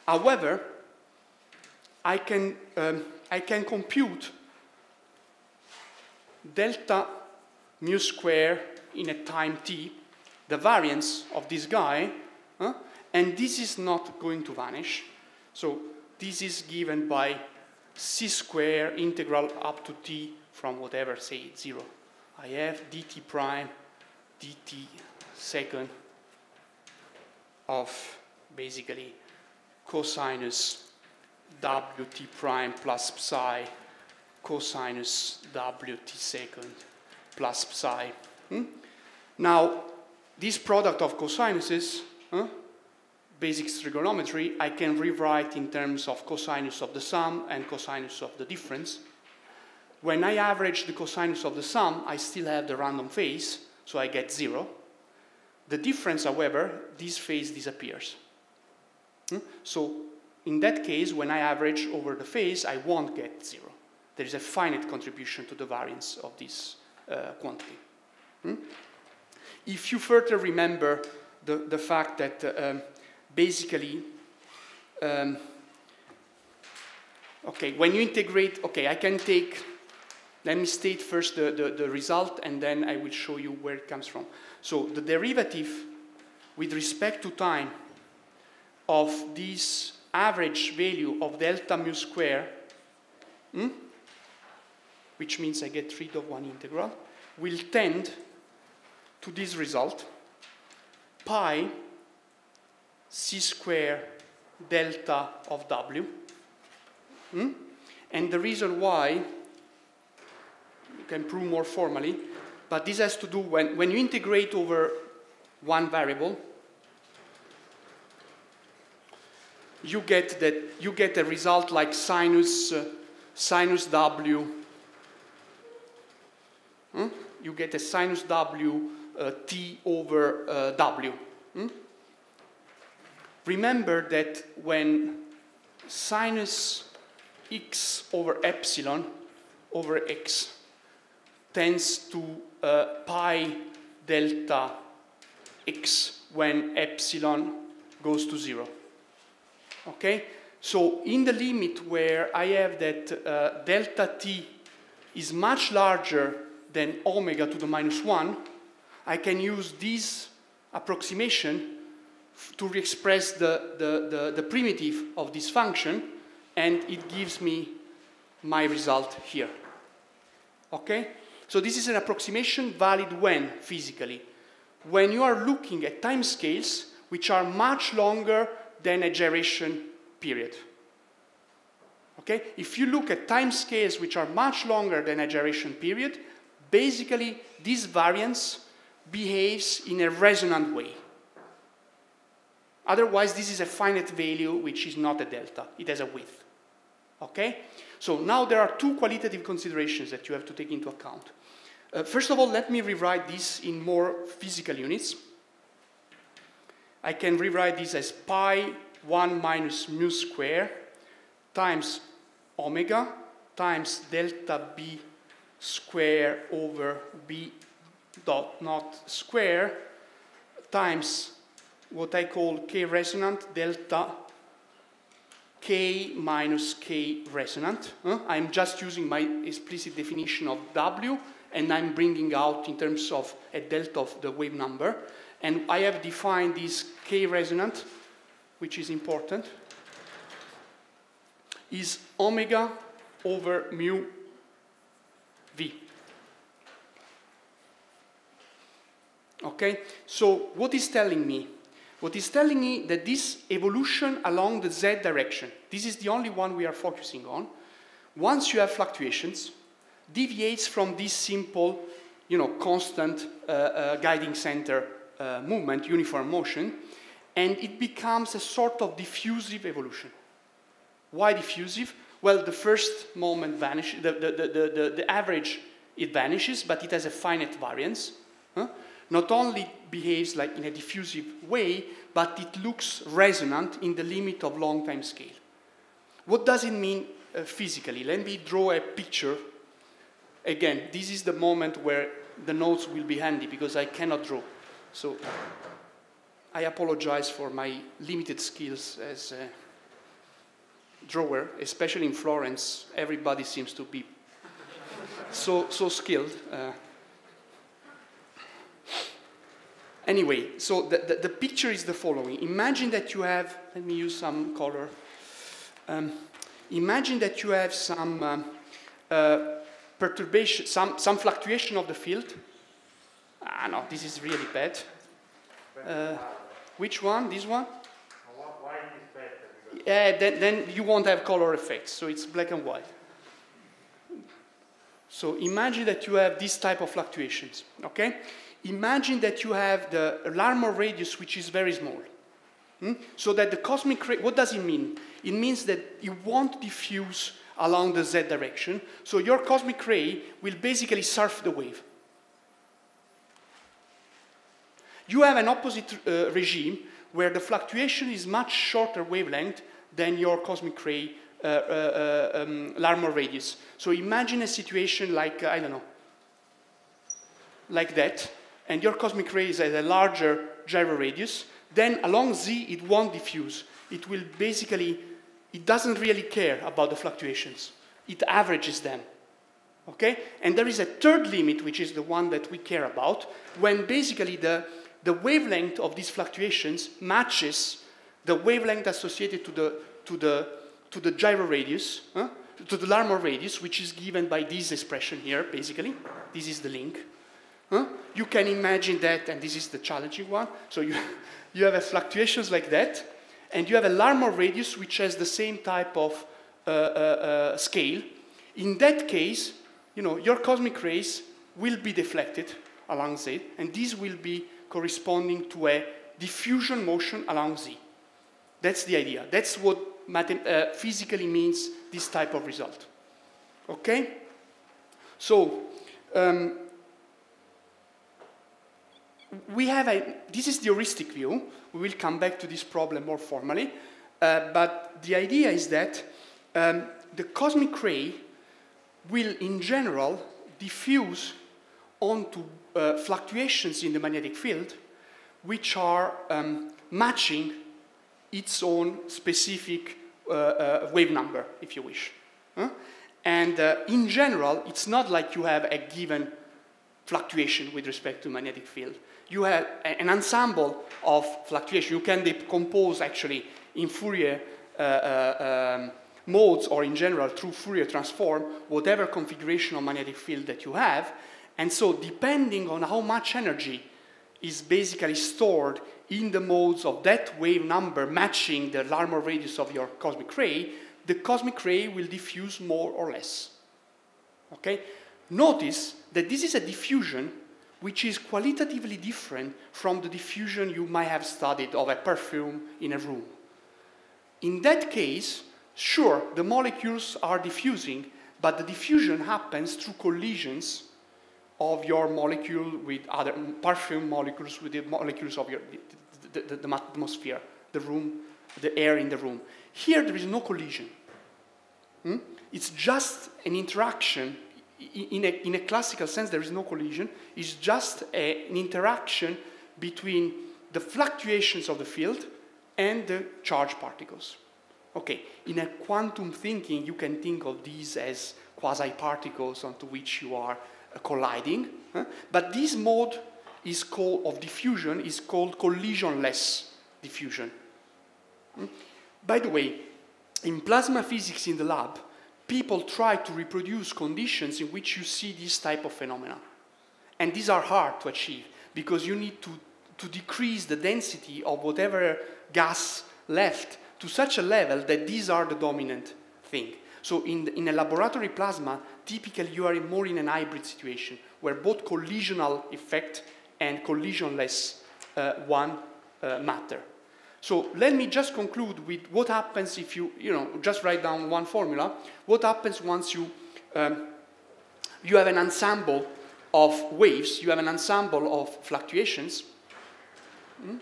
Speaker 1: However, I can, um, I can compute delta mu square in a time t, the variance of this guy, huh? and this is not going to vanish. So this is given by c square integral up to t from whatever, say, 0. I have dt prime dt second of basically cosinus wt prime plus psi cosinus wt second plus psi. Hmm? Now, this product of cosinuses, huh, basic trigonometry, I can rewrite in terms of cosinus of the sum and cosinus of the difference. When I average the cosinus of the sum, I still have the random phase, so I get zero. The difference, however, this phase disappears. Hmm? So in that case, when I average over the phase, I won't get zero. There is a finite contribution to the variance of this uh, quantity. Hmm? If you further remember the, the fact that uh, um, basically, um, okay, when you integrate, okay, I can take, let me state first the, the, the result and then I will show you where it comes from. So the derivative with respect to time of this average value of delta mu square, hmm, which means I get rid of one integral, will tend to this result, pi c square delta of w. Hmm? And the reason why, you can prove more formally, but this has to do when, when you integrate over one variable, you get that you get a result like sinus uh, sinus w. Hmm? You get a sinus w uh, t over uh, w. Hmm? Remember that when sinus x over epsilon over x tends to uh, pi delta x when epsilon goes to zero. Okay? So in the limit where I have that uh, delta t is much larger than omega to the minus 1, I can use this approximation to re express the, the, the, the, primitive of this function, and it gives me my result here. Okay? So this is an approximation valid when, physically? When you are looking at time scales which are much longer than a gyration period. Okay? If you look at time scales which are much longer than a gyration period, basically this variance behaves in a resonant way. Otherwise, this is a finite value which is not a delta. It has a width. Okay? So now there are two qualitative considerations that you have to take into account. Uh, first of all, let me rewrite this in more physical units. I can rewrite this as pi 1 minus mu square times omega times delta b square over b dot not square times what I call k resonant delta k minus k resonant. I'm just using my explicit definition of W and I'm bringing out in terms of a delta of the wave number. And I have defined this k resonant, which is important, is omega over mu v. Okay? So what is telling me? What is telling me that this evolution along the z direction, this is the only one we are focusing on, once you have fluctuations, deviates from this simple, you know, constant uh, uh, guiding center uh, movement, uniform motion, and it becomes a sort of diffusive evolution. Why diffusive? Well, the first moment vanishes, the, the, the, the, average, it vanishes, but it has a finite variance. Huh? Not only behaves like in a diffusive way, but it looks resonant in the limit of long time scale. What does it mean uh, physically? Let me draw a picture. Again, this is the moment where the notes will be handy because I cannot draw. So I apologize for my limited skills as a drawer, especially in Florence. Everybody seems to be so, so skilled. Uh, Anyway, so the, the, the, picture is the following. Imagine that you have, let me use some color. Um, imagine that you have some um, uh, perturbation, some, some fluctuation of the field. Ah, no, this is really bad. Uh, which one? This one? Yeah, then, then you won't have color effects, so it's black and white. So imagine that you have this type of fluctuations, okay? Imagine that you have the Larmor radius, which is very small. Hmm? So that the cosmic ray, what does it mean? It means that it won't diffuse along the z direction. So your cosmic ray will basically surf the wave. You have an opposite uh, regime where the fluctuation is much shorter wavelength than your cosmic ray uh, uh, uh um, Larmor radius. So imagine a situation like, uh, I don't know, like that, and your cosmic ray is at a larger gyro radius, then along z it won't diffuse. It will basically, it doesn't really care about the fluctuations. It averages them. Okay? And there is a third limit, which is the one that we care about, when basically the, the wavelength of these fluctuations matches the wavelength associated to the, to the, to the gyro radius, huh? to the Larmor radius, which is given by this expression here, basically. This is the link. Huh? You can imagine that, and this is the challenging one. So you, you have a fluctuations like that, and you have a Larmor radius which has the same type of uh, uh, uh, scale. In that case, you know, your cosmic rays will be deflected along Z, and this will be corresponding to a diffusion motion along Z. That's the idea. That's what uh, physically means this type of result. Okay? So, um, we have a, this is the heuristic view. We will come back to this problem more formally. Uh, but the idea is that um, the cosmic ray will, in general, diffuse onto uh, fluctuations in the magnetic field which are um, matching its own specific uh, uh, wave number, if you wish. Huh? And uh, in general, it's not like you have a given fluctuation with respect to magnetic field you have an ensemble of fluctuation. You can decompose actually in Fourier uh, uh, um, modes or in general through Fourier transform whatever configuration of magnetic field that you have. And so depending on how much energy is basically stored in the modes of that wave number matching the Larmor radius of your cosmic ray, the cosmic ray will diffuse more or less. Okay? Notice that this is a diffusion which is qualitatively different from the diffusion you might have studied of a perfume in a room. In that case, sure, the molecules are diffusing, but the diffusion happens through collisions of your molecule with other perfume molecules, with the molecules of your, the, the, the atmosphere, the room, the air in the room. Here, there is no collision. Hmm? It's just an interaction in a, in a classical sense, there is no collision. It's just a, an interaction between the fluctuations of the field and the charged particles. Okay, in a quantum thinking, you can think of these as quasi-particles onto which you are uh, colliding. Huh? But this mode is called, of diffusion is called collisionless diffusion. Hmm? By the way, in plasma physics in the lab, people try to reproduce conditions in which you see this type of phenomena. And these are hard to achieve because you need to, to decrease the density of whatever gas left to such a level that these are the dominant thing. So in, the, in a laboratory plasma, typically you are more in an hybrid situation where both collisional effect and collisionless uh, one uh, matter. So let me just conclude with what happens if you, you know, just write down one formula. What happens once you, um, you have an ensemble of waves, you have an ensemble of fluctuations. Hmm?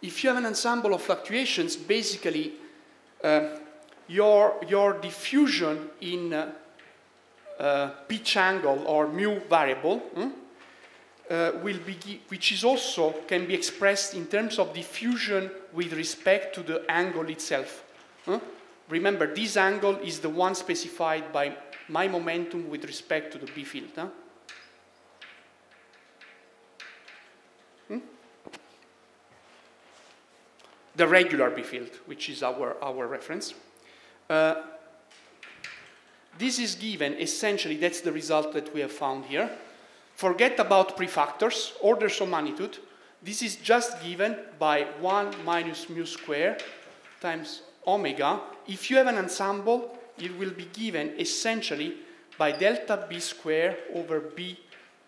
Speaker 1: If you have an ensemble of fluctuations, basically uh, your, your diffusion in uh, uh, pitch angle or mu variable hmm? Uh, will be, which is also can be expressed in terms of diffusion with respect to the angle itself. Huh? Remember, this angle is the one specified by my momentum with respect to the B field. Huh? Hmm? The regular B field, which is our, our reference. Uh, this is given, essentially, that's the result that we have found here. Forget about prefactors, orders of magnitude. This is just given by 1 minus mu square times omega. If you have an ensemble, it will be given essentially by delta b square over b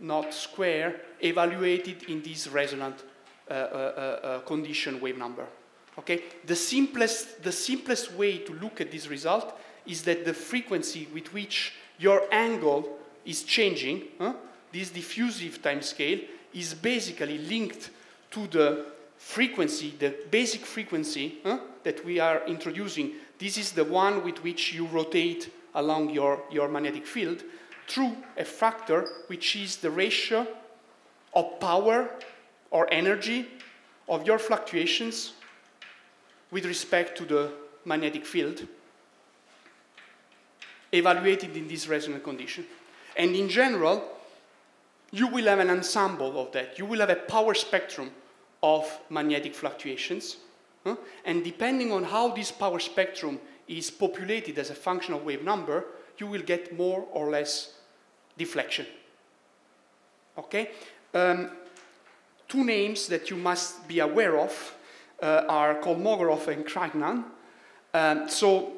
Speaker 1: naught square evaluated in this resonant uh, uh, condition wave number. Okay? The simplest, the simplest way to look at this result is that the frequency with which your angle is changing, huh? This diffusive time scale, is basically linked to the frequency, the basic frequency huh, that we are introducing. This is the one with which you rotate along your, your magnetic field through a factor which is the ratio of power or energy of your fluctuations with respect to the magnetic field evaluated in this resonant condition. And in general, you will have an ensemble of that. You will have a power spectrum of magnetic fluctuations. Huh? And depending on how this power spectrum is populated as a function of wave number, you will get more or less deflection. Okay? Um, two names that you must be aware of uh, are Kolmogorov and Kraichnan. Um, so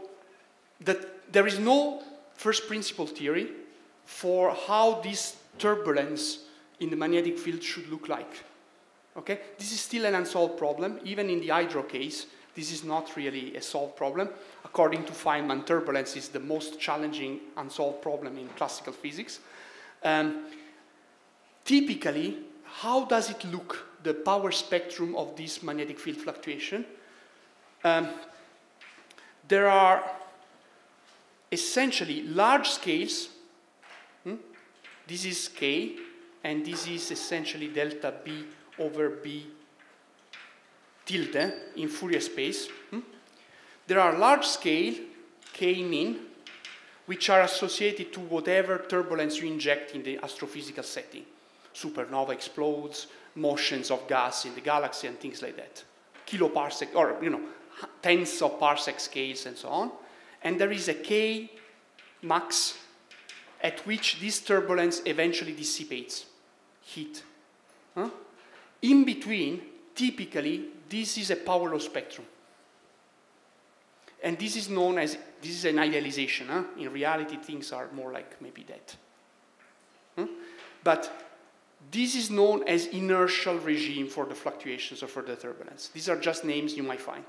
Speaker 1: that there is no first principle theory for how this turbulence in the magnetic field should look like. Okay? This is still an unsolved problem. Even in the hydro case, this is not really a solved problem. According to Feynman, turbulence is the most challenging unsolved problem in classical physics. Um, typically, how does it look, the power spectrum of this magnetic field fluctuation? Um, there are essentially large scales. This is K, and this is essentially delta B over B tilde in Fourier space. Hmm? There are large scale K min, which are associated to whatever turbulence you inject in the astrophysical setting. Supernova explodes, motions of gas in the galaxy, and things like that. Kiloparsec, or you know, tens of parsec scales and so on. And there is a K max at which this turbulence eventually dissipates heat. Huh? In between, typically, this is a power law spectrum. And this is known as, this is an idealization. Huh? In reality, things are more like maybe that. Huh? But this is known as inertial regime for the fluctuations or for the turbulence. These are just names you might find.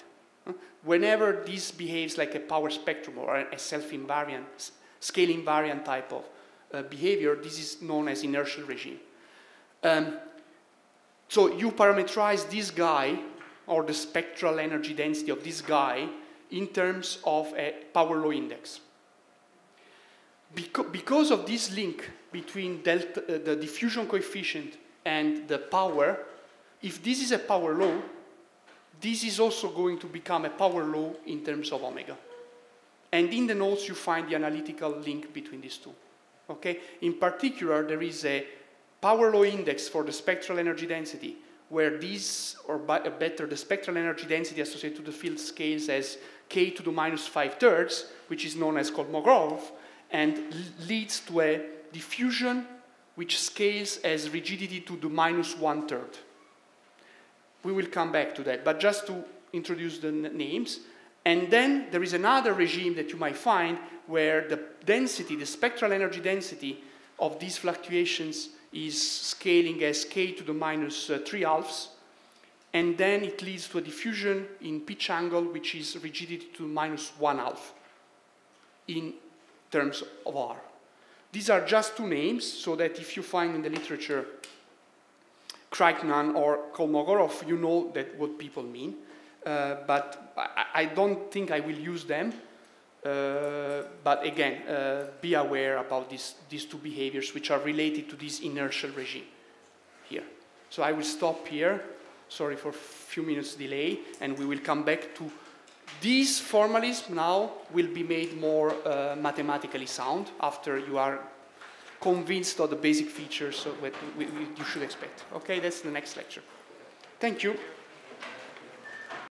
Speaker 1: Whenever this behaves like a power spectrum or a self-invariant, scale-invariant type of uh, behavior, this is known as inertial regime. Um, so you parameterize this guy, or the spectral energy density of this guy, in terms of a power law index. Beca because of this link between delta, uh, the diffusion coefficient and the power, if this is a power law, this is also going to become a power law in terms of omega. And in the notes, you find the analytical link between these two. Okay? In particular, there is a power law index for the spectral energy density, where this, or uh, better, the spectral energy density associated to the field scales as k to the minus 5 thirds, which is known as Kolmogorov, and leads to a diffusion which scales as rigidity to the minus one third. We will come back to that, but just to introduce the names. And then there is another regime that you might find where the density, the spectral energy density of these fluctuations is scaling as k to the minus uh, 3 halves, and then it leads to a diffusion in pitch angle, which is rigidity to minus 1 half in terms of R. These are just two names, so that if you find in the literature Kraichnan or Kolmogorov, you know that what people mean. Uh, but I, I, don't think I will use them. Uh, but again, uh, be aware about this, these two behaviors which are related to this inertial regime here. So I will stop here. Sorry for a few minutes delay, and we will come back to these formalism now will be made more uh, mathematically sound after you are convinced of the basic features of what you should expect. Okay, that's the next lecture. Thank you.